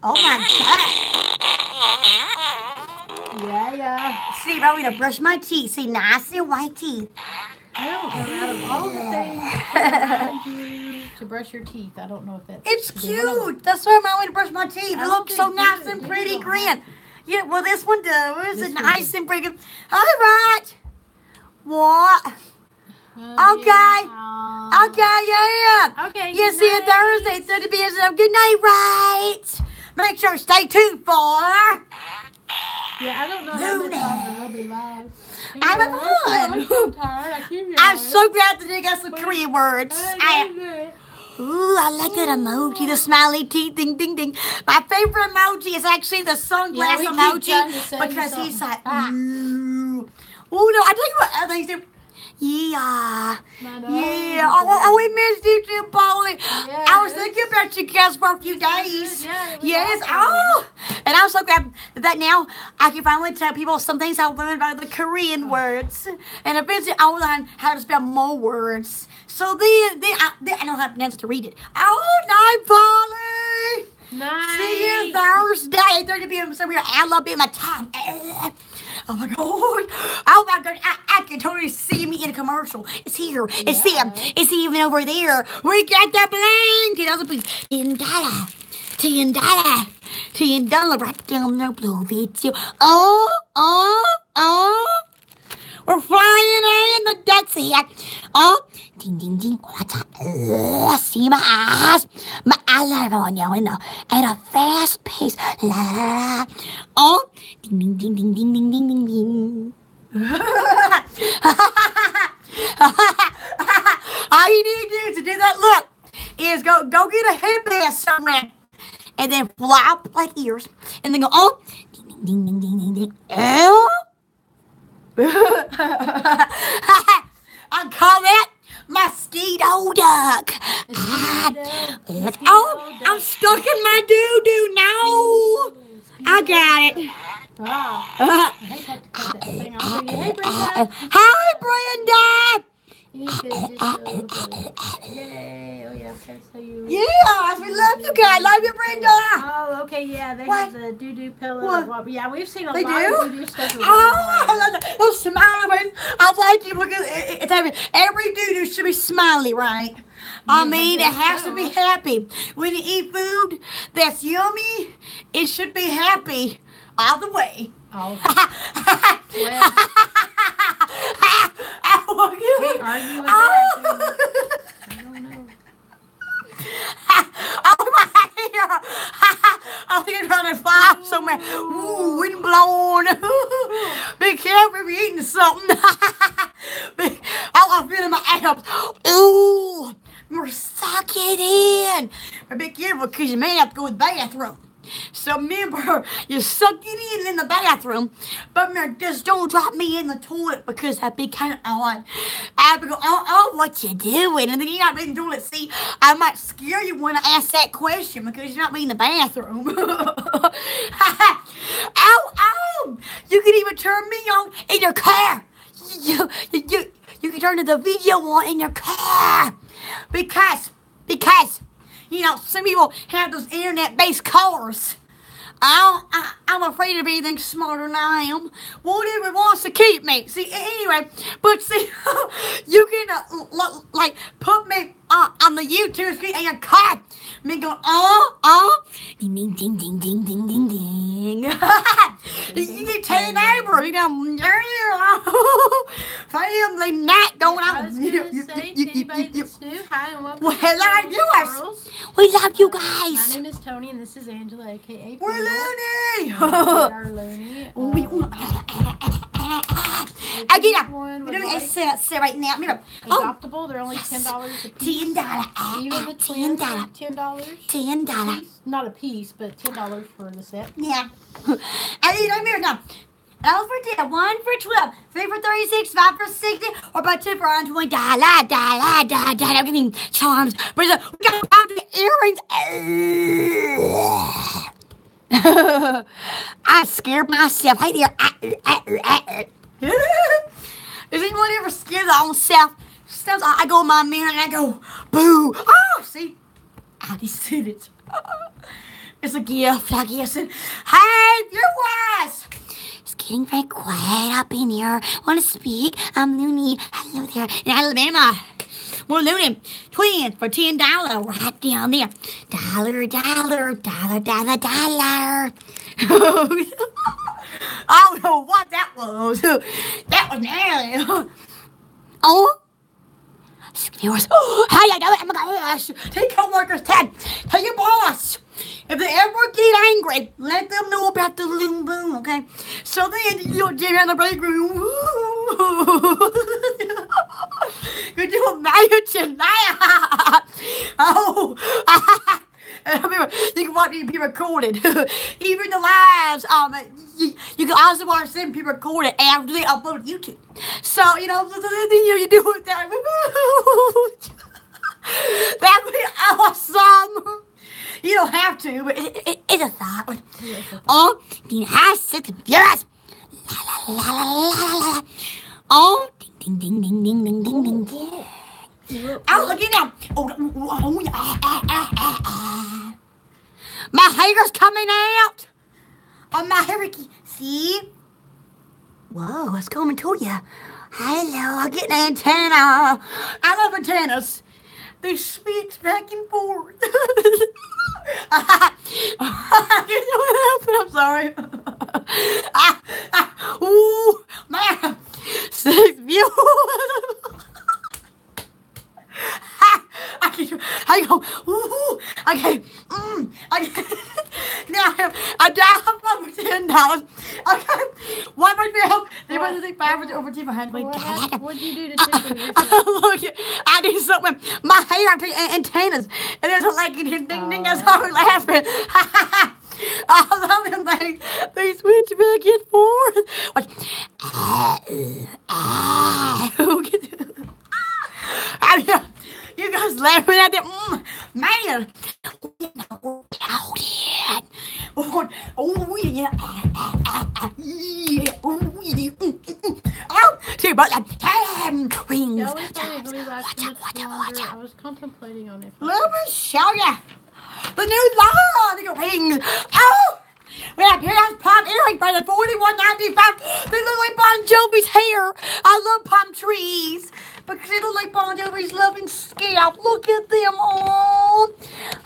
oh my god. Yeah, yeah. See, I'm gonna brush my teeth. See, nice and white teeth. I don't know. Out of all the things that to brush your teeth, I don't know if that's. It's should be one of them. cute. That's why I'm going to brush my teeth. It looks so nice and pretty green. Yeah, well, this one does. This It's nice and pretty good. All right. What? Oh, Okay. yeah. Okay, yeah. Okay. You see you night. Thursday, 30 p.m. So good night, right? Make sure to stay tuned for. Yeah, I don't know how Luna. much longer we'll be live. I'm Yeah, on. I'm so tired. I keep I'm so glad that they got some Korean words. I I, don't do it. ooh, I like that emoji, the smiley teeth, ding, ding, ding. My favorite emoji is actually the sunglass Yeah, emoji trying to say because he's like, Ah. ooh. Oh no, I tell you what other things do. Yeah. Yeah. Oh, oh, we missed you too, Polly. Yeah, I was thinking about you guys for a few days. Yeah, Yes. awesome. Oh, and I'm so glad that now I can finally tell people some things I learned about the Korean words, and eventually I'll learn how to spell more words. So then, then I, then I know how to pronounce to read it. Oh, night, Polly. Nice. See you Thursday, 30 p.m. somewhere Alabama time. Oh my god. Oh my god. I, I can totally see me in a commercial. It's here. It's Yeah. them. It's even over there. We got the blanket. Other people. Ten dollar. Ten dollar. Ten dollar right down the blue video. Oh, oh, oh. We're flying in the dead sea. Oh, ding, ding, ding. What's up? Oh, see my eyes. My eyes are going now in a, at a fast pace. La, la, la. Oh, ding, ding, ding, ding, ding, ding, ding, ding, ding. All you need to do to do that look is go go get a headband somewhere and then flop like ears and then go oh ding ding ding ding ding ding oh I call it mosquito duck. God. Oh, I'm stuck in my doo doo. now. I got it. Ah. Hi, Brenda. Hi, Brenda. You could just go to- Yay. Oh, yeah. Okay, so you. Yes, we love you guys. Love you, Brenda. Oh, okay, yeah, they What? have the doo doo pillow. What? Well, yeah, we've seen a They lot do? of doo doo stuff. Oh, I love that. Those smiling. I like you because it- it's every, every doo-doo should be smiley, right? I mean, it has to be happy. When you eat food that's yummy, it should be happy all the way. Oh, we argue with oh. I don't know. oh my hair! I think I'm trying to fly off somewhere. Ooh, wind blown. Be careful if you're eating something. Be- oh, I feel in my abs. Ooh, we're suck it in. But be careful because you may have to go to the bathroom. So remember, you suck it in in the bathroom, but remember, just don't drop me in the toilet because that'd be kind of odd. I'd be go, oh, oh, what you doing? And then you're not in the toilet. See, I might scare you when I ask that question because you're not being in the bathroom. ow, ow! You can even turn me on in your car. You, you, you, you can turn the video on in your car because, because. You know, some people have those internet-based cars. I I'm afraid of anything smarter than I am. Whatever wants to keep me. See, anyway, but see, you can uh, like put me uh, on the YouTube screen and your car. Me go, oh, oh, ding, ding, ding, ding, ding, ding, ding, ding. you tell your neighbor, you know, family night going I on. was You- going you- to say you- to you- anybody you- you- that's new, hi and welcome Well, to hello, viewers. We love you My guys. name is Tony and this is Angela, aka We're Poodle. loony. We I get up. We would don't like sit, sit uh, uh, right now. Oh, adoptable, they're only ten dollars a piece. ten dollar, Even the ten dollar, ten dollars. ten dollar. Not a piece, but ten dollars for the set. Yeah. I need. Remember now. L for 10, 1 for 12, 3 for 36, 5 for 60, or about 2 for 120. Dollar, dollar, dollar, dollar. I'm getting charms. But we got earrings. I scared myself. Hey there. Is anyone ever scared their own self? Sometimes I go in my mirror and I go, boo. Oh, see? I just did it. It's a gift, I guess. And, hey, viewers! It's getting very quiet up in here. Want to speak? I'm Looney. Hello there in Alabama. We're Looney. Twin for $10 right down there. Dollar, dollar, dollar, dollar, dollar. I don't know what that was. That was gnarly. Oh, viewers. How you doing? Oh my gosh. Your coworkers, Ted. Tell your boss. If they ever get angry, let them know about the little boom, okay? So then you'll get in the break room. you do imagine that. oh. you can watch it be recorded. Even the lives, um, you, you can also watch them be recorded after they upload YouTube. So, you know, you, you do it that. That'd be awesome. You don't have to, but it, it, it's a thought. Oh, the has six viewers. La la la la la la. Oh, ding ding ding ding ding ding ding ding. Oh, look at now. Oh, oh, ah, ah, ah, ah, ah. My hair's coming out. On my hair, See? Whoa, it's coming to you. Hello, I'm getting an antenna. I love antennas. They switch back and forth. I'm sorry. ah, ah, ooh, man. Six views. I can, I go, ooh, okay, mm, okay. now I dial over ten dollars. Okay, one more bill. They want to take five for over two hundred. Wait, what did you do to Tiffany? Look, I did something. My hair and antennas, and there's a like ding ding ding. That's how we're laughing. I love them things. They switch back and forth. Like, ah, ah, ah. You guys laughing at that? Mm, man. Oh, yeah. Oh, oh, yeah. yeah. Oh, yeah. Oh, see, but like, damn I was funny, I watch out, watch out, watch out. I was contemplating on it. Let me show ya. The new law, the rings. Oh! We have here's palm earring by the 41.95. They look like Bon Jovi's hair. I love palm trees because it looks like Bon Jovi's loving scalp. Look at them all.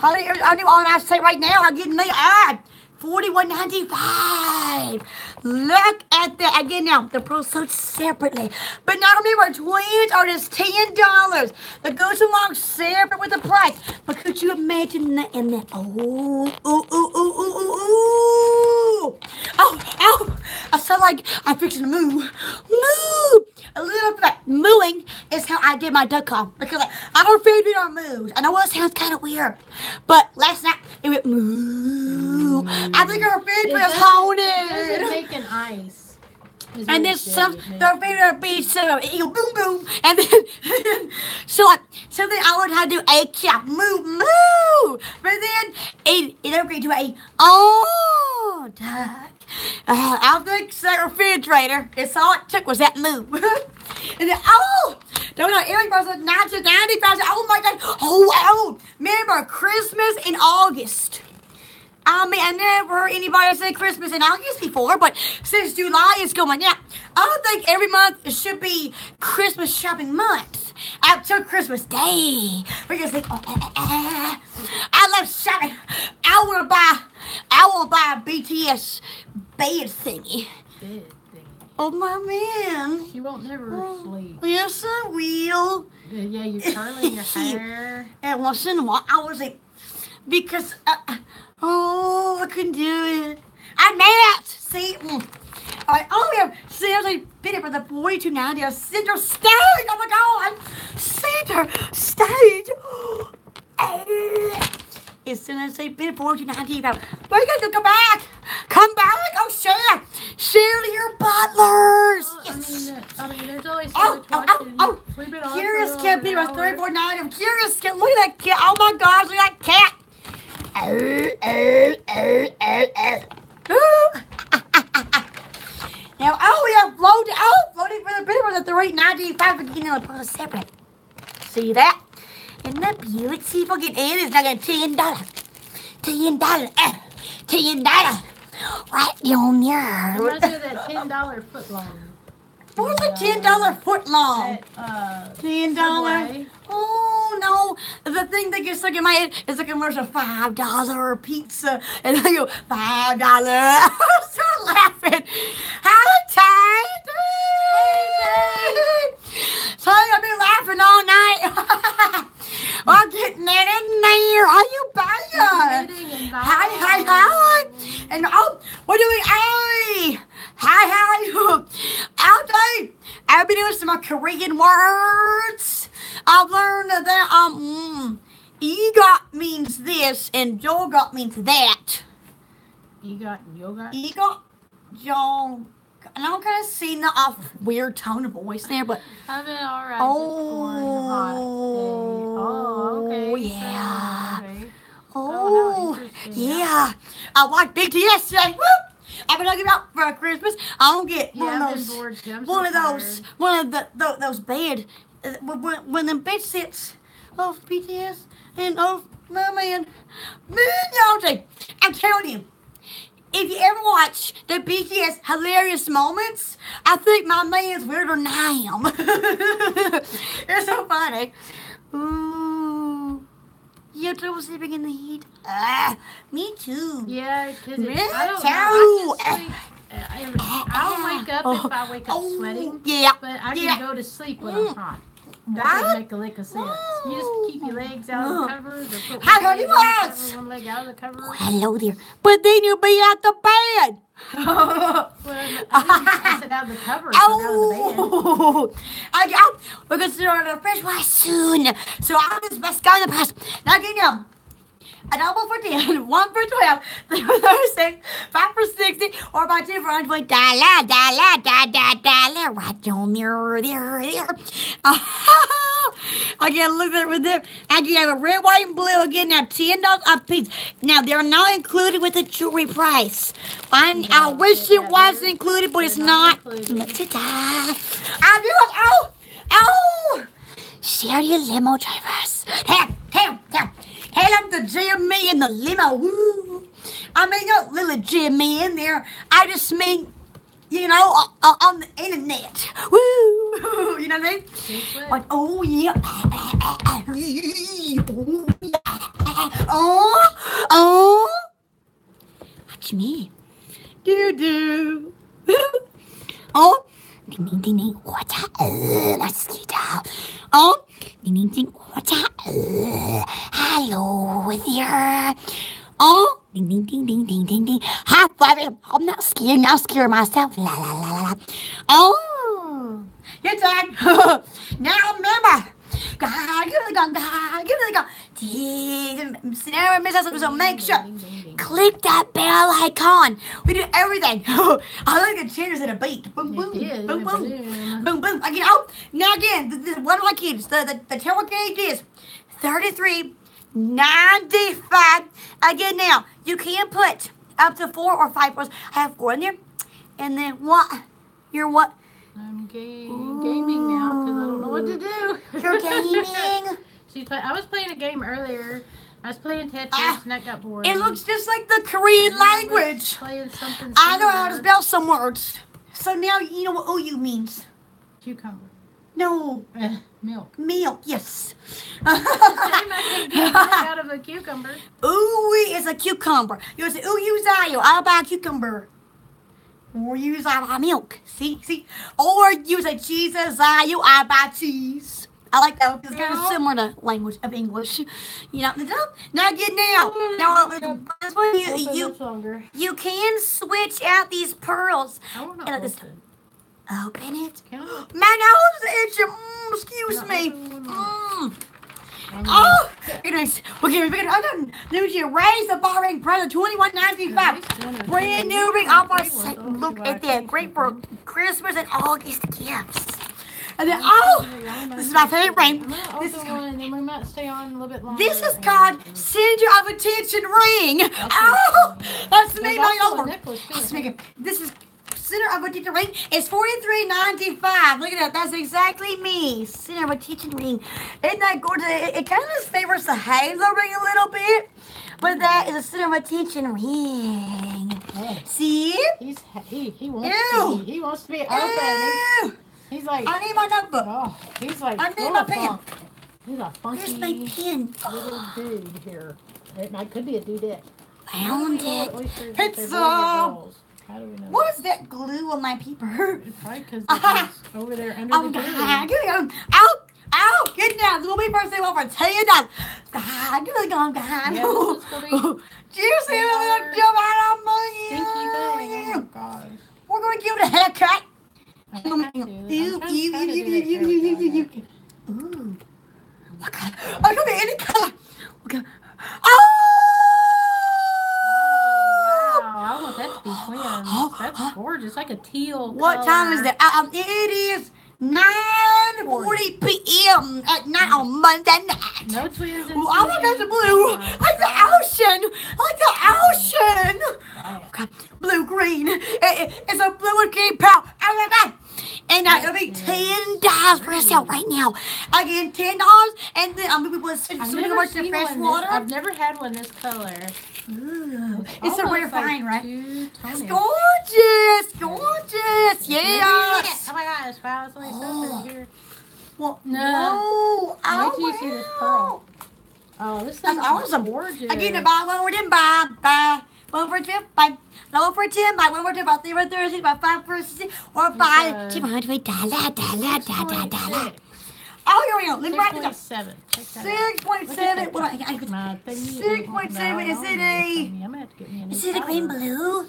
I knew all I say right now. I'm getting the ad. Forty-one ninety-five. Look at that. Again, now, the pros sold separately. But now remember, twins are just $10. That goes along separate with the price. But could you imagine that in that? Oh, ooh, ooh, ooh, ooh, ooh, ooh. Oh, oh. I sound like I'm fixing to move. Move. A little bit. Mooing is how I did my duck call. Because afraid we don't move. I know it sounds kind of weird. But last night, it went moo. I think our baby is haunted. Making ice. And then some, their favorite so it boom boom, and then so I, so then I would have to do a chop moo moo, but then it it upgraded to a oh duck. Uh, out the refrigerator, it's all it took was that moo, and then oh. Don't know, Eric was like 1995. Oh my god. Oh, wow. Remember Christmas in August. I mean, I never heard anybody say Christmas in August before, but since July is going out, I don't think every month should be Christmas shopping month up till Christmas Day. Because they, oh, oh, oh, oh. I love shopping. I will buy, I will buy a BTS bed thingy. Bed thing. Oh my man. You won't never oh, sleep. Yes, I will. Yeah, you're curling your hair. And once in a while, I was like, because, uh, Oh, I couldn't do it. I met Satan. Mm. I only have seriously been it for the 4290 of center stage. Oh my God. Center stage. Eh. As soon as they bid 4290 about, we're going to come back. Come back. Oh, Shirley. Shirley, your butlers. Oh, yes. I mean, I mean, there's always oh, oh, oh, oh, oh. Curious cat beat 349. I'm curious cat. Look at that cat. Oh my gosh, look at that cat. now, oh, we are floating. Oh, floating for the people at the rate 95 for getting on a post separate. See that? Isn't that beautiful? See get in. It's like a ten dollar. Ten dollar. Uh, ten dollar. Right down there. Reminds me of that ten dollar foot long. What's a ten dollar foot long? At, uh, Ten dollar. Oh no! The thing that gets stuck in my head is the commercial five dollar pizza, and I go five dollar. I start laughing. Hi, Ty. So I've been laughing all night. I'm getting that in there. Are you buying? Hi, hi, hi. And oh, what do we're doing hi. Out day. I've been doing some Korean words. I've learned that um mm, EGOT means this and yoga means that. You got yoga. EGOT, yoga. And I'm kind of seeing the off weird tone of voice there, but I've been alright. Oh, Oh, okay. yeah. Okay. Oh, interesting. yeah. I watched BTS today. Woo! I've been looking out for Christmas. I don't get Yeah, one of those, one of those, tired. one of the, tho- those bed, uh, when, when- the bed sits of BTS and of my man, Beyonce. I'm telling you, if you ever watch the BTS hilarious moments, I think my man's weirder than I am. it's so funny. Ooh. You trouble sleeping in the heat? Ah, me too. Yeah, because Me I don't too. know. I. I- I'll wake up if I wake up Oh, sweating, Yeah. but I can yeah. go to sleep when Mm. I'm hot. That doesn't make a lick of sense. You just keep your legs out of the covers or put How one do leg you cover, one leg out of the cover. Oh, hello there. But then you'll be at the bed. Well, I, sit out the cover. so I'm out of the bed. Oh, I go. We're gonna sit on the fresh water soon. So I'm just in the past. Now get them. A double for ten, one for twelve, three for thirty-six, five for sixty, or by two for hundred point dollar, dollar, dollar, dollar, dollar, right on there, there, there. Again, look at it with them. And you have a red, white, and blue. Again, now ten dollars a piece. Now they're not included with the jewelry price. I, I wish it was included, but it's not. Ta-da. I do it. Oh, oh. Share your limo drivers. Hey, hey, hey. Hey, like the Jimmy in the limo. Woo. I mean, not little Jimmy in there. I just mean, you know, uh, uh, on the internet. Woo. You know what I mean? Like, oh yeah. Oh, oh. What you mean? Do do. Oh. Ding ding ding ding. What's that? Uh, that's guitar. Oh. Ding ding. What's that? Uh, hello there. Oh. Ding ding ding ding ding ding ding. Five. I'm not scared. Now scared myself. La la la la la. Oh. Your turn. now remember. God, give it a go. God, give it a go. Ding. Scenario miss us, so make sure. Click that bell icon. We do everything. I like the changes in a beat. Boom, boom, did, boom, boom, did. boom, boom. Again, oh, now again, the, the, one of my kids, the, the, the total gauge is 33, 95. Again, now, you can put up to four or five rows. I have four in there. And then what? You're what? I'm ga- gaming now because I don't know what to do. You're gaming. She's play- I was playing a game earlier. I was playing Tetris Ah, and I got bored. It looks just like the Korean language. Playing something. I know how to spell some words. So now you know what OU means. Cucumber. No, Eh, milk. milk, yes. Same, I can get milk out of a cucumber. Ooh is a cucumber. You say, ooh, use I, I'll buy a cucumber. Or use I buy milk. See, see? Or use a cheese I, you, I buy cheese. I like that because it's kind of similar to language of English. You know, now get now. Now, this one, you, you, you can switch out these pearls. I want Yeah, to this- open. Open it. Can I? My nose is itching. Mm, excuse me. Mm. Oh, we're getting we're gonna new to raise the bar ring price of twenty one ninety five. Brand new ring off our site. Look at that, great for Christmas and August gifts. And then, oh, this is my favorite ring. This is- one, and then we might stay on a little bit longer. this is called Center of Attention Ring. Oh, that's me, my over. necklace, too. Oh, Let's make it. This is Center of Attention Ring. It's forty three ninety five. Look at that. That's exactly me. Center of Attention Ring. Isn't that gorgeous? It, it kind of favors the halo ring a little bit, but that is a Center of Attention ring. Oh, See? he's he he wants Ew. to be he wants to be open. Ew. He's like I need my notebook. oh he's like I need my pen. He's a funky Where's my pen? little dude here. It might could be a dudette. Found it. It's, uh. How do we know? What is that glue on my paper? Probably because it's over there under Oh the God! dude. Give me go. Ow! Ow! Get down. Little me first thing over. Tell you that. God, give me go. God. Yeah, this is gonna be Do you see the little jump out of my. Oh gosh. We're gonna give it a haircut. Ooh. What color? Oh, it could be any color. Okay. Oh! Wow, I want that to be twins. That's gorgeous, like a teal. What time is color. it? Um, it is 9.40 p.m. at night on Monday night. No twins. in Ooh, I want twins. that blue. Oh Like the ocean. Like the ocean. Wow. Okay, Blue green. It- it- it's a blue and green power. Oh my God. And it'll be ten dollars for yourself right now. Again, ten dollars, and then I'm gonna put some I've some never worth of fresh water. I've never had one this color. Ooh, it's a rare find, right? It's gorgeous, gorgeous. Yes. Oh my gosh! Wow, it's only Oh. something here. Well, No. no. Wait till you see this pearl. Oh, this thing awesome. is gorgeous. Again, buy one ten, buy, buy one for ten, buy one for ten, buy one for ten, buy three for thirty, buy five for sixty, or buy Okay. two hundred dollar, dollar, dollar, dollar. 6.6. Oh, here we go. Let me write it down. 6.7. Check that out. Six point seven. What do I, I, My thingy is- point no, seven, I is it a- thingy. I'm gonna have to get me a new is it a green blue?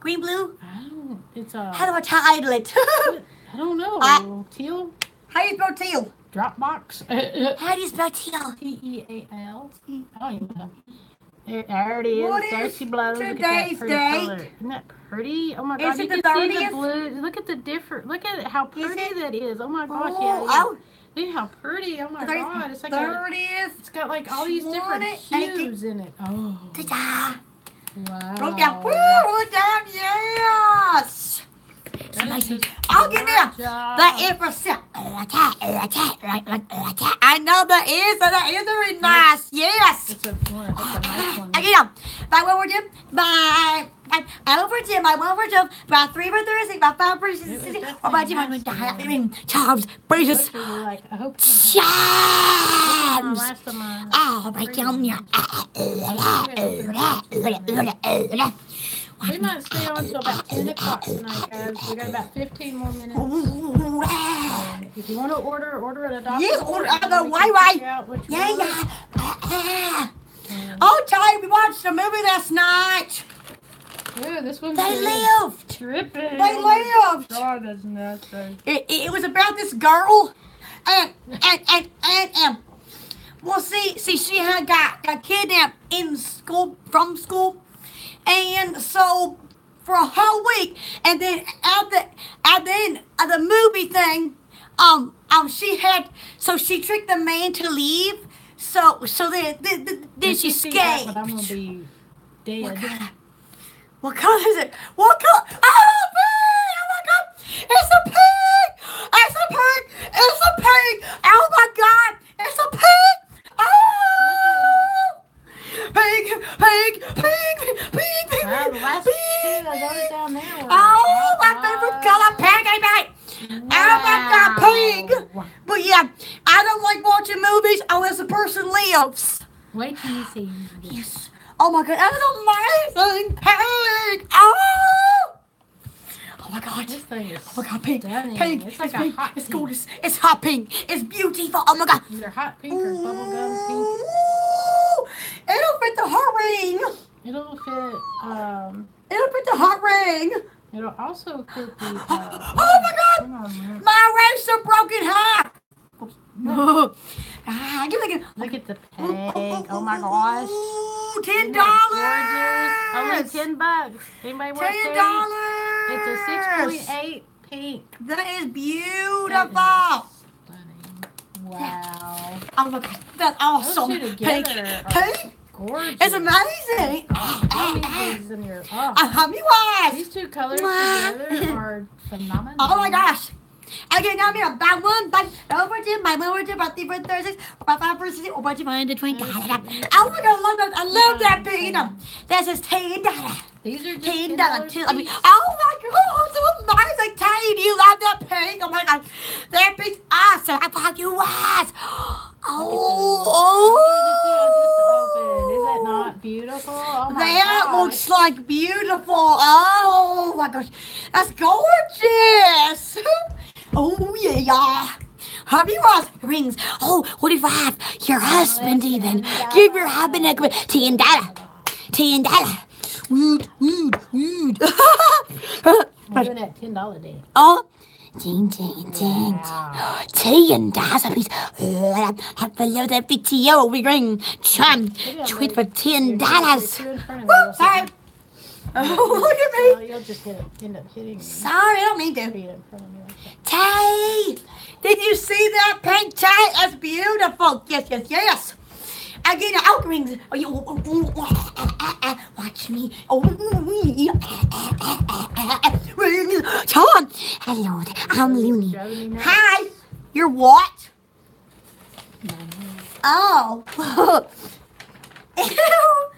Green blue? I. It's a. How do I title it? I don't know. I- teal How do you spell teal? Dropbox. How do you spell teal? T E A L. I don't even know. There, there it is. What there is she blows. Look at that today's date? Isn't that pretty? Oh my god! Is you the can see the blue. Look at the different. Look at how pretty it? that is. Oh my gosh! Oh, yeah, yeah. oh, Look how pretty. Oh my god! It's like a, thirtieth. It's got like all these different it? It- hues in it. Oh. Ta-da. Wow. Roll down. Woo, roll down. Yes. That is just I'll get there. That is for sale. I know that is. That is very nice. Yes. It's a, one, it's a nice one. I get them. Buy one for two. Buy. Buy one for ten. Buy one for two. Buy three for Thursday. Buy five for six. Or buy two for Charles. Braces. Those are like, I hope. Charms. last of mine. Oh, my God. We might stay on till about 10 o'clock tonight, guys. We got about 15 more minutes. If you want to order, order at a doctor. Yes, order at the Wai Wai. Yeah, yeah. Oh, Ty, we watched a movie last night. Yeah, this one's They good. lived. Tripping. They lived. God, that's nuts. though. It, it, it was about this girl, and and and and and. Well, see, see, she had got got kidnapped in school from school, and so for a whole week, and then at the at the end of the movie thing, um, um, she had so she tricked the man to leave, so so then then, then, then she that one, I'm escaped. gonna be What dead. color? What color is it? What color? Oh, pink! Oh my god! It's a pig! It's a pig! It's a pig! Oh my god! It's a pig! Pig! Pig! Pig! Pig! Pig! Wow, the last pig, two I wrote it down there. were- Oh, my favorite color, pig! Eh, baby. Oh my god, pig! Wow. But yeah, I don't like watching movies unless a person lives. Wait till you see. this. Yes. Oh my god, that's amazing! Pig! Oh! Oh my god. This thing is Oh my god, pink, stunning. pink, It's like a pink, hot it's pink. gorgeous, it's hot pink, it's beautiful, oh my god. either hot pink or bubblegum pink. It'll fit the heart ring, It'll fit. Um, it'll fit the heart ring. it'll also fit the. Uh, Oh my god, on, my rings are broken half. ah, give me a Look at the peg. Oh my gosh. Ooh, ten dollars. Only ten bucks. Anybody want Ten dollars. It's a six point eight pink. That is beautiful. Wow. Oh my god, that's awesome. Those two Pink. together Pink. Gorgeous. It's amazing. I need these in your. Oh. I love you guys. These two colors together are phenomenal. Oh my gosh. Okay, now I'm gonna buy one, buy over to my over to birthday for Thursdays, buy five for six, or buy to find a twin. Oh my god, I love that. I love that bean. This is ten dollars. These are Ten $10 too. I mean, oh my god, so amazing, Tay. Do you love that pink? Oh my god, that pink's awesome. I thought you was. Oh, Is that not beautiful? Oh that looks like beautiful. Oh my gosh, that's gorgeous. Oh yeah. yeah. Happy was rings. Oh, what if I have your oh, husband even? Give your husband a ten dollar. Ten dollar. Wood, wood, wood. I'm doing that ten dollar day. oh, ding, ding, ding. Wow. Ten dollars a piece. Have below the video ring. Chum. Tweet for ten dollars. Two in front of Woo, sorry. Oh, look at Oh, me. you'll just hit end up hitting me. Sorry, I don't mean to. Feet in front of me like that. Tay, did you see that pink tie? That's beautiful. Yes, yes, yes. Again, the out rings. Oh, you oh, oh, oh, ah, ah, ah, watch me. Oh, Tom. Hello, I'm Looney. Driving me nuts. Hi. You're what? Oh. Ew.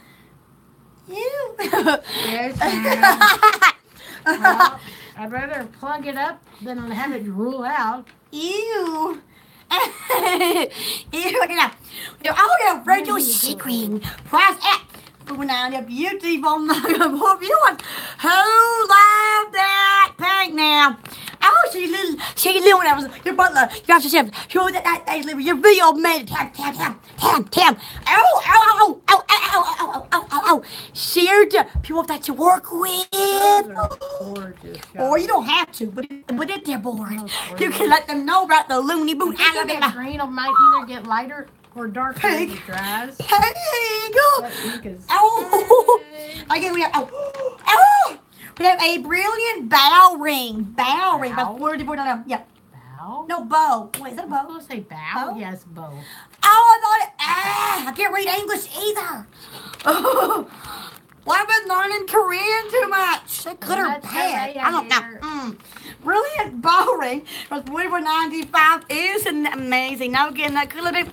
Ew. There's that. Well, I'd rather plug it up than have it rule out. Ew. Ew, look at that. They're all break your screen. Press X. Moving on the beautiful mother viewers. Who loved that pig now? Oh, she's little, she's little when I was your butler. You have to say, show that that that little, your real man. Tam, tam, tam, tam, tam. Ow, ow, ow, ow, ow, ow, ow, ow, ow, ow. Share the people that you work with. Gorgeous. Or you don't have to, but, but if they're bored, Oh, you can let them know about the loony boot I that Alabama. green might either get lighter or dark as Pink. it dries. Hey, go! That pink. Oh! Okay, we have oh, oh! We have a brilliant bow ring. Bow ring. Bow? But where did we no, yeah. Bow? No bow. Wait, is that a I'm bow? to say bow? Bow? Yes, bow. Oh, I thought it. Ah, I can't read English either. Well, I've been learning Korean too much. Good or That's bad? I don't know. Mm. Brilliant bow ring from 2495 isn't amazing. Now again, that could bit.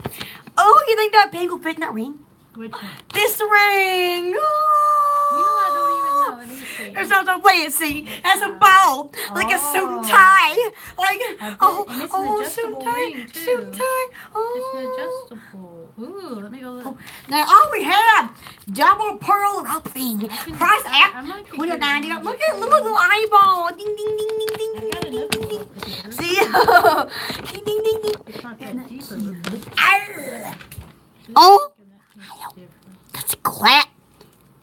Oh, you think that bangle fit in that ring? This ring. Oh. You know, I don't even know. There's something fancy. Has a bow, like oh. a suit oh. tie, like oh, oh, suit tie, suit tie. Oh, it's adjustable. Ooh, let me go look. Now all we have double pearl rope ring. Price at twenty ninety. Look at look the little eyeball. Ding ding ding ding ding ding ding ding ding. one. Is it See, ding ding ding ding. It's not that deep of a Arr. Oh, that's clap.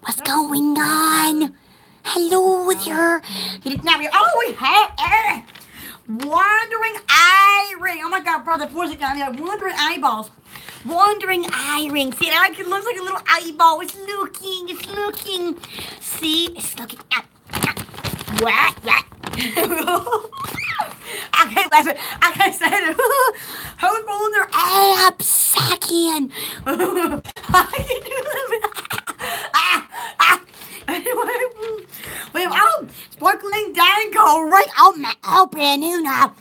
What's going on? Hello there. Now we oh we have uh, wandering eye ring. Oh my god, brother, it down here. Wandering eyeballs. Wandering eye ring. See, it looks like a little eyeball. It's looking. It's looking. See, it's looking. Ah. What? What? I can't laugh. it. I can't say it. Who's pulling their abs again? I can do that. ah, ah. Anyway, we have oh, sparkling dango right on my open, you know.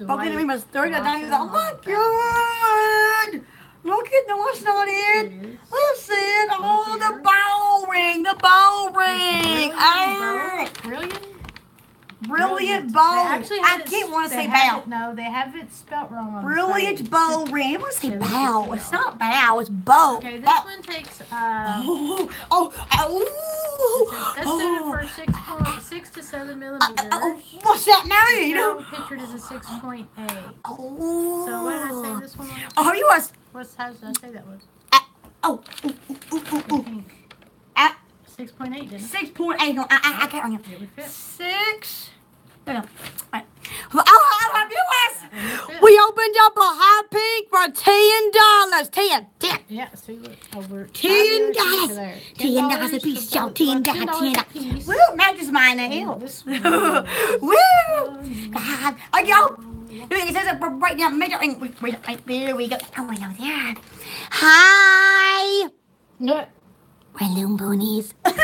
Sparkling we must throw that down. Oh my god! Look at no, it's not it. Listen, oh, the bow ring, the bow ring. Ah, Brilliant. brilliant bow. actually I it- can't want to say bow. it- No, they have it spelt wrong on Brilliant bow ring. I want to say bow. It's not bow. It's bow. Okay, this Bow. one takes. Uh, Oh, oh, oh, that's oh. for six point six to seven Uh, uh, oh, millimeters. what's that mean? Now pictured as a six point eight. Oh. So what did I say this one? Oh, you was. What's how did I say that was? At, oh, ooh, ooh, ooh, ooh. At 6.8, didn't it? 6.8. No, I, I, I got on 6. No, no. All right. Well, oh, viewers, we opened up a high pink for ten dollars. Ten, ten. Yeah, see, look, over ten dollars. Ten dollars a piece, y'all. Ten dollars, ten dollars. Woo, Maggie's mine now. Woo, God, are y'all? Go. It says it right now. Right, there we go. Oh my God. Yeah. Hi. We're Loom Boonies. okay,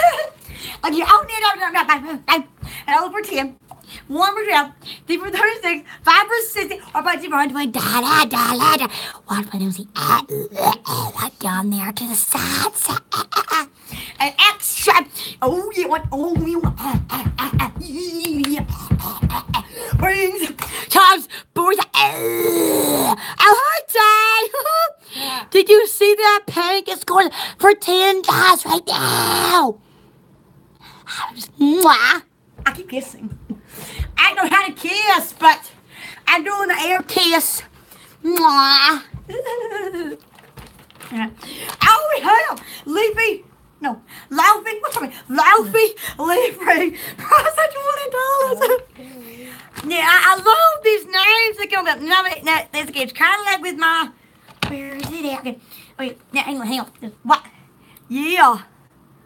oh, no, no, no, no, no, no. And over 10. One for 12, three for 36, five for 60, or five for 120, da da da da da. One for uh, uh, down there to the side, uh. extra. Oh, yeah, what? Oh, we want. Rings, times, boys, hi, Did you see that? Panic is going for $10 right now. I keep kissing. I don't know how to kiss, but I'm doing the air kiss. Mwah. oh, we have Leafy. No, Laufey. What's wrong? Laufey, Leafy. Price of twenty dollars. Yeah, I, I love these names that come up. No, no, no, this it's kind of like with my. Where is it at? Okay, wait, now hang on, hang on. What? Yeah.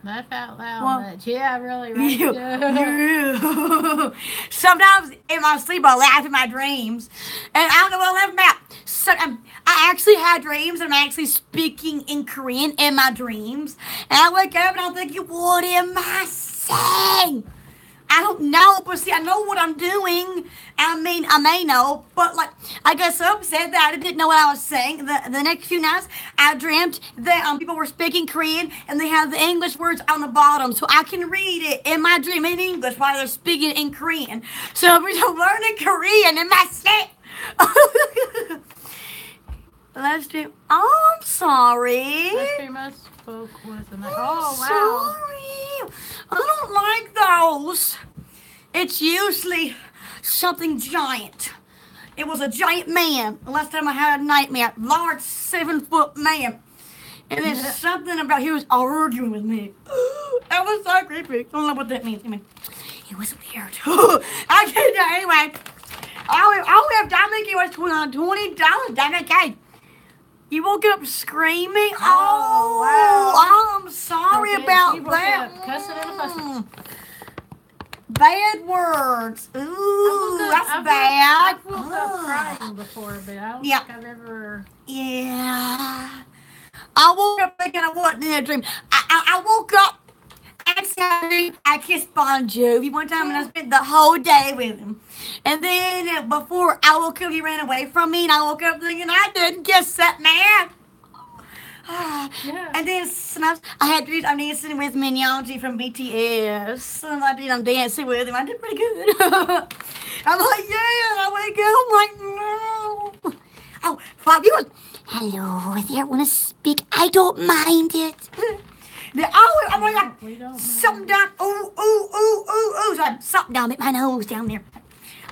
Laugh out loud Well, much. Yeah, really. Right. Yeah. Sometimes in my sleep, I laugh in my dreams, and I don't know what I'm laughing about. So, um, I actually had dreams, and I'm actually speaking in Korean in my dreams. And I wake up and I'm thinking, what am I saying? I don't know, but see, I know what I'm doing. I mean, I may know, but like, I got so upset that I didn't know what I was saying. The, the next few nights, I dreamt that um, people were speaking Korean and they have the English words on the bottom, so I can read it in my dream in English while they're speaking in Korean. So I'm learning Korean in my sleep. Last dream. Oh, I'm sorry. Spoke with him. Like, oh, wow. Sorry. I don't like those. It's usually something giant. It was a giant man. The last time I had a nightmare, large seven foot man. And then something about he was arguing with me. that was so creepy. I don't know what that means. I mean, it was weird. I can't anyway. All, all we have Dominic was uh, twenty dollars. Dominic, hey. You woke up screaming. Oh, wow. I'm sorry Okay, about that. up cussing and fussing. Mm. Bad words. Ooh, I woke up- that's I woke- bad. I woke up crying before, but I don't Yeah. think I've ever. Yeah. I woke up thinking I wasn't in a dream. I, I, I woke up actually I kissed Bon Jovi one time and I spent the whole day with him. And then uh, before I woke up, he ran away from me, and I woke up thinking I didn't kiss that man. Yeah. And then sometimes I had to I'm dancing with Min Yoongi from BTS. And I did I'm dancing with him. I did pretty good. I'm like, yeah, and I wake up, I'm like, no. Oh, Bob, you was, hello, if you want to speak, I don't mind it. The, oh, I'm like, something down, ooh, ooh, ooh, ooh, ooh, so something down at my nose down there.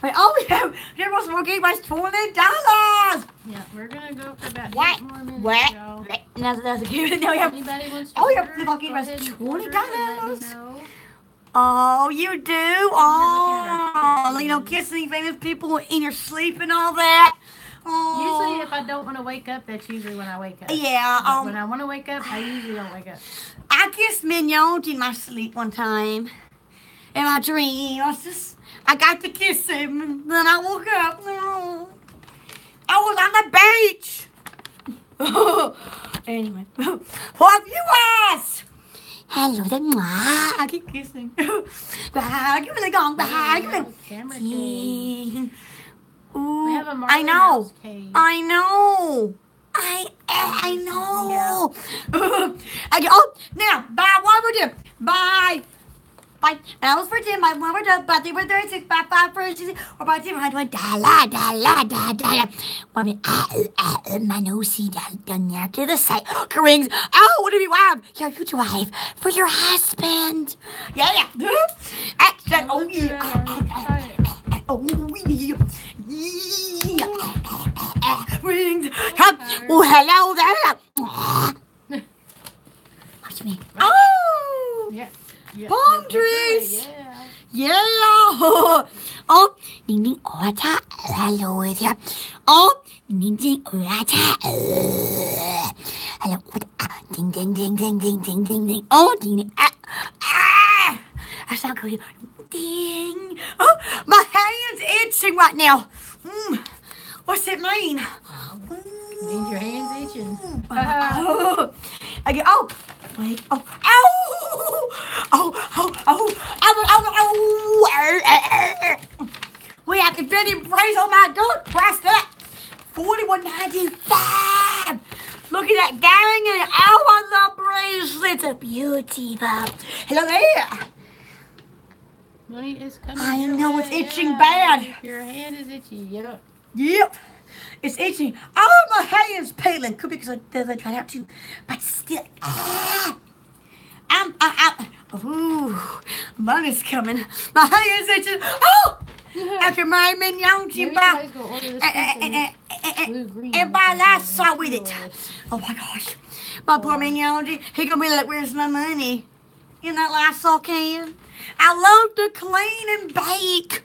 But oh, yeah, there was more game was twenty dollars. Yeah, we're gonna go for about What? eight more minutes, What? y'all. That's that's good. Now we have Anybody wants to Oh, yeah, order, the bucket was $20. order and let me know. Oh, you do? Oh, you know, kissing famous people in your sleep and all that. Oh, Usually, if I don't want to wake up, that's usually when I wake up. yeah. But when Um, I want to wake up, I usually don't wake up. I kissed Mignon in my sleep one time. In my dream, I was just, I got to kiss him. and Then I woke up. No. I was on the beach. anyway, for viewers. Hello there. Mwah. I keep kissing. Bye. Give me the gong. Bye. Give me camera. Ooh, We have a I know. I know. I I know. I go. Oh, now bye. One more two. Bye. Bye. That was for Jim. My one more two. Bye. Three for thirty six. Bye. Five for sixty. Or bye. Jim. I went da la da la da da. da. One minute. Ah, uh, ah, uh, my nose see down down there to the side. Rings. Oh, what do you have? Your future wife for your husband. Yeah, yeah. Action. Oh yeah. Oh, yeah. Rings. Oh, hello there. Watch me. Oh. Yeah. yeah. Palm trees. Yeah. Yeah. Oh, ding ding. Oh, ta. Hello there. Oh, ding ding. Oh, ta. Hello. Ah, Ding ding ding ding ding ding ding ding. Oh, ding ding. Ah. Ah. I sound good. Ding. Oh, my hands itching right now. Mm. What's it mean? Means your hand's itching. Oh, I get, oh, wait, oh, ow, oh, oh, oh, ow, ow, ow. We have to bid him praise on my good press that. 41.95. Look at that gang and ow on the bracelet's a beauty, Bob. Hello there. Money is coming. I know it's itching bad. Your hand is itchy. Yep. Yep. It's itching. Oh, my hand's peeling. Could be because I it right out too. But still. Ah. I'm, I, ooh, money's coming. My hand's itching. Oh! After my mignon, Maybe you buy. somebody's gonna order this Eh, eh, eh. And buy last saw with it. Oh my gosh. My poor mignon, he gonna be like, where's my money? In that Lysol can. I love to clean and bake.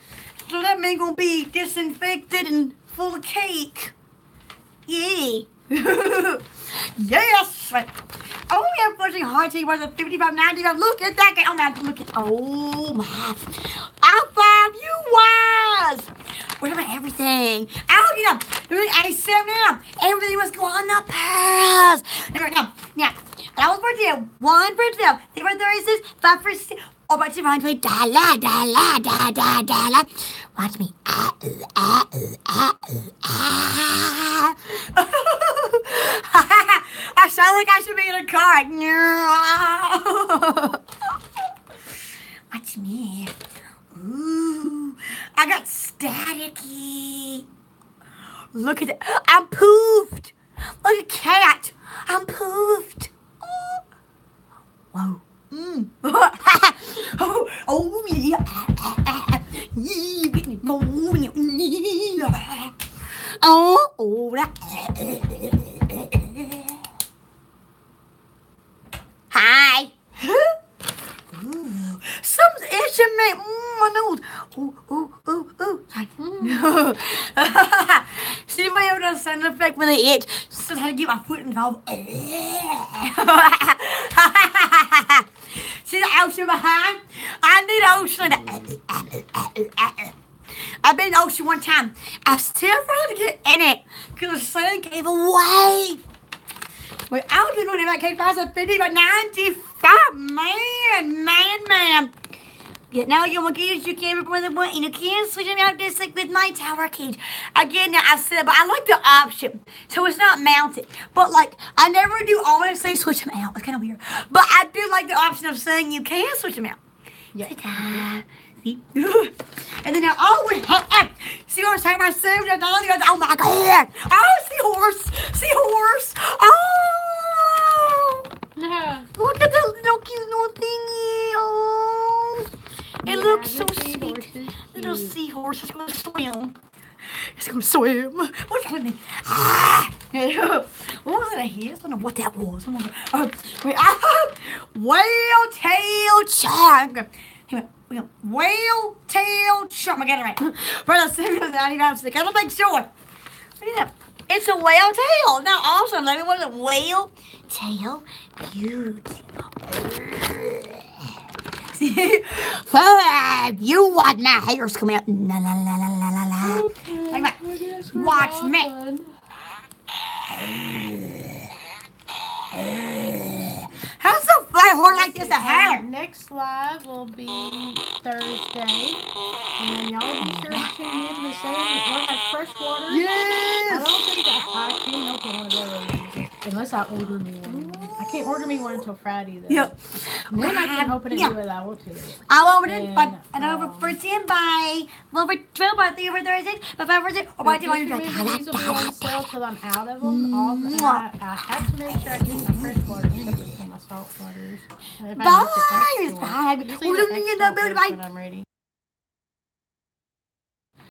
So that means gonna be disinfected and full of cake. Yay. yes. Oh, have pushing hard tea was a 55 95. Look at that. guy. Oh, my. Look at. Oh, my. I found you wise. What about everything? Oh, you know, doing 87 now. Everything was going up pearls. Now, now. That was for two. One for two. Three for 36. Five for six. Oh, but you find me. Dollar, dollar, dollar, dollar, dollar. Watch me. Ah, ooh, ah, ooh, ah, ooh, ah. I sound like I should be in a car. Watch me. Ooh, I got staticky. Look at that. I'm poofed. Look at cat. I'm poofed. Oh. Whoa. Mm. oh, oh, yeah. Yeah, get me going. Yeah. Oh, oh, that. Hi. Ooh, something's itching me. Mm, my nose. Ooh, ooh, ooh, ooh. Sorry. See my own sound effect when I itch. So I get my foot involved. See the ocean behind? I need ocean. I've been in ocean one time. I still trying to get in it because the sun gave away. Wait, I was doing it. I came past a 50 by 95. Man, man, man. Yeah, now you want to use your camera for the one, and you can't switch them out just like with my tower cage. Again, now I said, but I like the option, so it's not mounted. But like, I never do always say switch them out. It's kind of weird, but I do like the option of saying you can switch them out. Yeah. See? and then I always see what I'm saved it. Oh my god! Oh, see horse, see horse. Oh. Yeah. Look at the little cute little thingy. Oh. It looks so sweet. Little seahorse is gonna swim. It's gonna swim. What's happening? What was it? I hear? I don't know what that was. I don't know. Uh, wait, ah! Whale tail shark. He went, we go, whale tail shark. I got it right. Brother, I need to stick. I don't make sure. Look at that. It's a whale tail. Now, awesome. Let me what is it? Whale tail. Ah, you want my hairs come out. La la la la la la la. Like. Watch me. How's a fly horse like this a? Next live will be Thursday. And y'all be sure to tune in to say we'll have fresh water. I Yes. don't think I, I can't open one of those unless I order me one. Can't order me one until Friday though. Yep. And then I can open it Yeah. whether I want to. I'll over it, And, but I don't over um, for ten by over twelve by three thirty six by five over six or by two by remember, these will be on sale till I'm out of them. All the, I, I have to make sure I get my fresh water separate from my salt waters. If I miss it, Bye. Bye. Usually We're the looking extra at the is bye. when I'm ready.